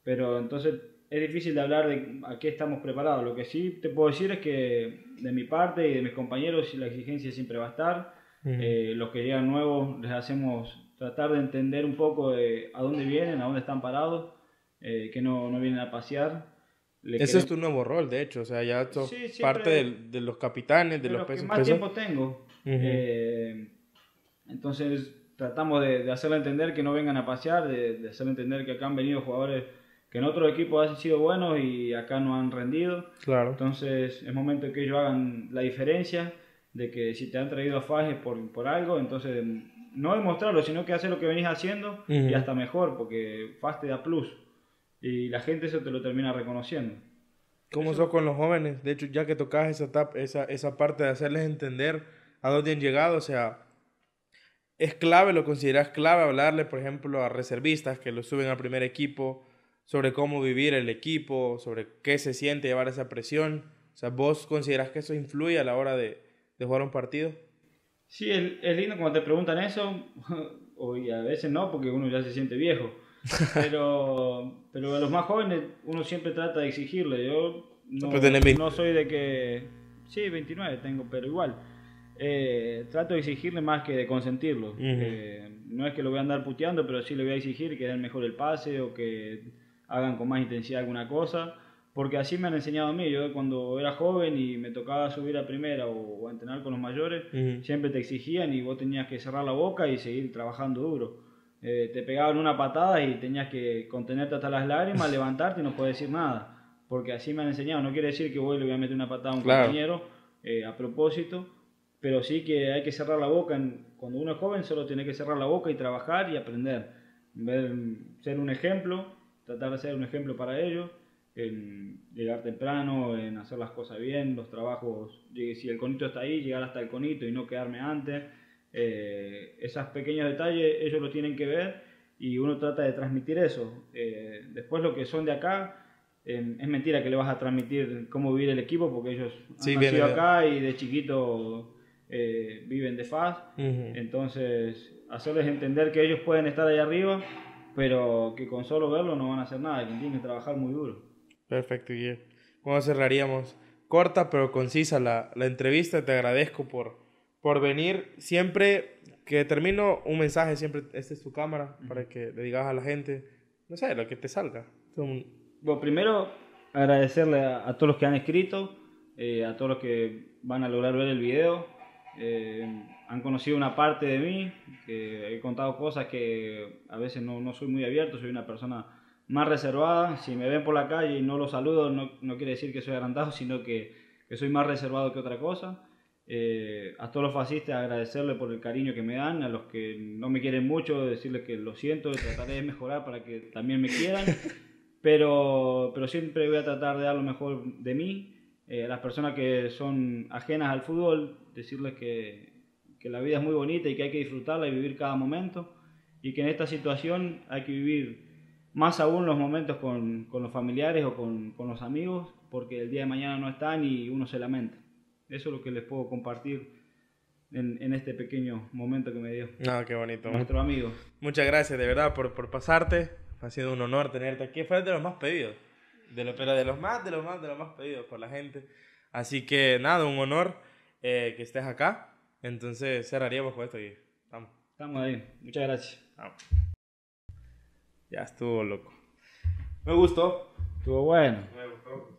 Pero entonces es difícil de hablar de a qué estamos preparados. Lo que sí te puedo decir es que de mi parte y de mis compañeros la exigencia siempre va a estar. Eh, los que llegan nuevos les hacemos tratar de entender un poco de a dónde vienen, a dónde están parados, eh, que no, no, vienen a pasear. Ese es tu nuevo rol, de hecho, o sea, ya sos parte de, de, los capitanes, de, los pesos. más tiempo tengo. Eh, entonces tratamos de, de hacerle entender que no vengan a pasear, de, de hacerle entender que acá han venido jugadores que en otros equipos han sido buenos y acá no han rendido. Claro. Entonces es momento que ellos hagan la diferencia de que si te han traído a Fajes por, por algo, entonces no demostrarlo, sino que hacer lo que venís haciendo y hasta mejor, porque FAS te da plus. Y la gente eso te lo termina reconociendo. ¿Cómo sos con los jóvenes? De hecho, ya que tocas esa, etapa, esa, esa parte de hacerles entender a dónde han llegado, o sea, es clave, lo consideras clave hablarle, por ejemplo, a reservistas que lo suben al primer equipo, sobre cómo vivir el equipo, sobre qué se siente llevar esa presión. O sea, ¿vos consideras que eso influye a la hora de, de jugar un partido? Sí, es, es lindo cuando te preguntan eso, y a veces no, porque uno ya se siente viejo. Pero, pero a los más jóvenes uno siempre trata de exigirle. Yo no, no soy de que... Sí, 29 tengo, pero igual. Eh, trato de exigirle más que de consentirlo. Eh, no es que lo voy a andar puteando, pero sí le voy a exigir que den mejor el pase o que hagan con más intensidad alguna cosa porque así me han enseñado a mí. Yo cuando era joven y me tocaba subir a primera o, a entrenar con los mayores, siempre te exigían y vos tenías que cerrar la boca y seguir trabajando duro. Eh, te pegaban una patada y tenías que contenerte hasta las lágrimas, levantarte y no puedes decir nada. porque así me han enseñado. No quiere decir que voy y le voy a meter una patada a un compañero eh, a propósito, pero sí que hay que cerrar la boca. Cuando uno es joven solo tiene que cerrar la boca y trabajar y aprender. Ver, ser un ejemplo, tratar de ser un ejemplo para ellos, en llegar temprano, en hacer las cosas bien, los trabajos, si el conito está ahí, llegar hasta el conito y no quedarme antes. Eh, esos pequeños detalles ellos lo tienen que ver y uno trata de transmitir eso. Eh, después lo que son de acá, es mentira que le vas a transmitir cómo vivir el equipo porque ellos han nacido acá y de chiquito eh, viven de FAS. Entonces, hacerles entender que ellos pueden estar ahí arriba, pero que con solo verlo no van a hacer nada, que tienen que trabajar muy duro. Perfecto, Guillermo. ¿Cómo cerraríamos? Corta pero concisa la, la entrevista. Te agradezco por, por venir. Siempre que termino un mensaje, siempre esta es tu cámara para que le digas a la gente, no sé, lo que te salga. Bueno, primero agradecerle a, todos los que han escrito, eh, a todos los que van a lograr ver el video. Eh, han conocido una parte de mí, que he contado cosas que a veces no, no, soy muy abierto, soy una persona más reservada. Si me ven por la calle y no los saludo, no, no quiere decir que soy agrandado, sino que, que, soy más reservado que otra cosa. Eh, a todos los fascistas agradecerle por el cariño que me dan, a los que no me quieren mucho, decirles que lo siento, trataré de mejorar para que también me quieran. pero, pero siempre voy a tratar de dar lo mejor de mí. Eh, a las personas que son ajenas al fútbol, decirles que, que, la vida es muy bonita y que hay que disfrutarla y vivir cada momento. Y que en esta situación hay que vivir más aún los momentos con, con los familiares o con, con, los amigos, porque el día de mañana no están y uno se lamenta. Eso es lo que les puedo compartir en, en este pequeño momento que me dio. Ah, qué bonito. Nuestro amigo. Muchas gracias, de verdad, por, por pasarte ha sido un honor tenerte aquí. Fue de los más pedidos. De lo, pero de los más, de los más, de los más pedidos por la gente. Así que nada, un honor eh, que estés acá. Entonces cerraríamos con esto y estamos. Estamos ahí. Muchas gracias. Ya estuvo loco. Me gustó. Estuvo bueno. Me gustó.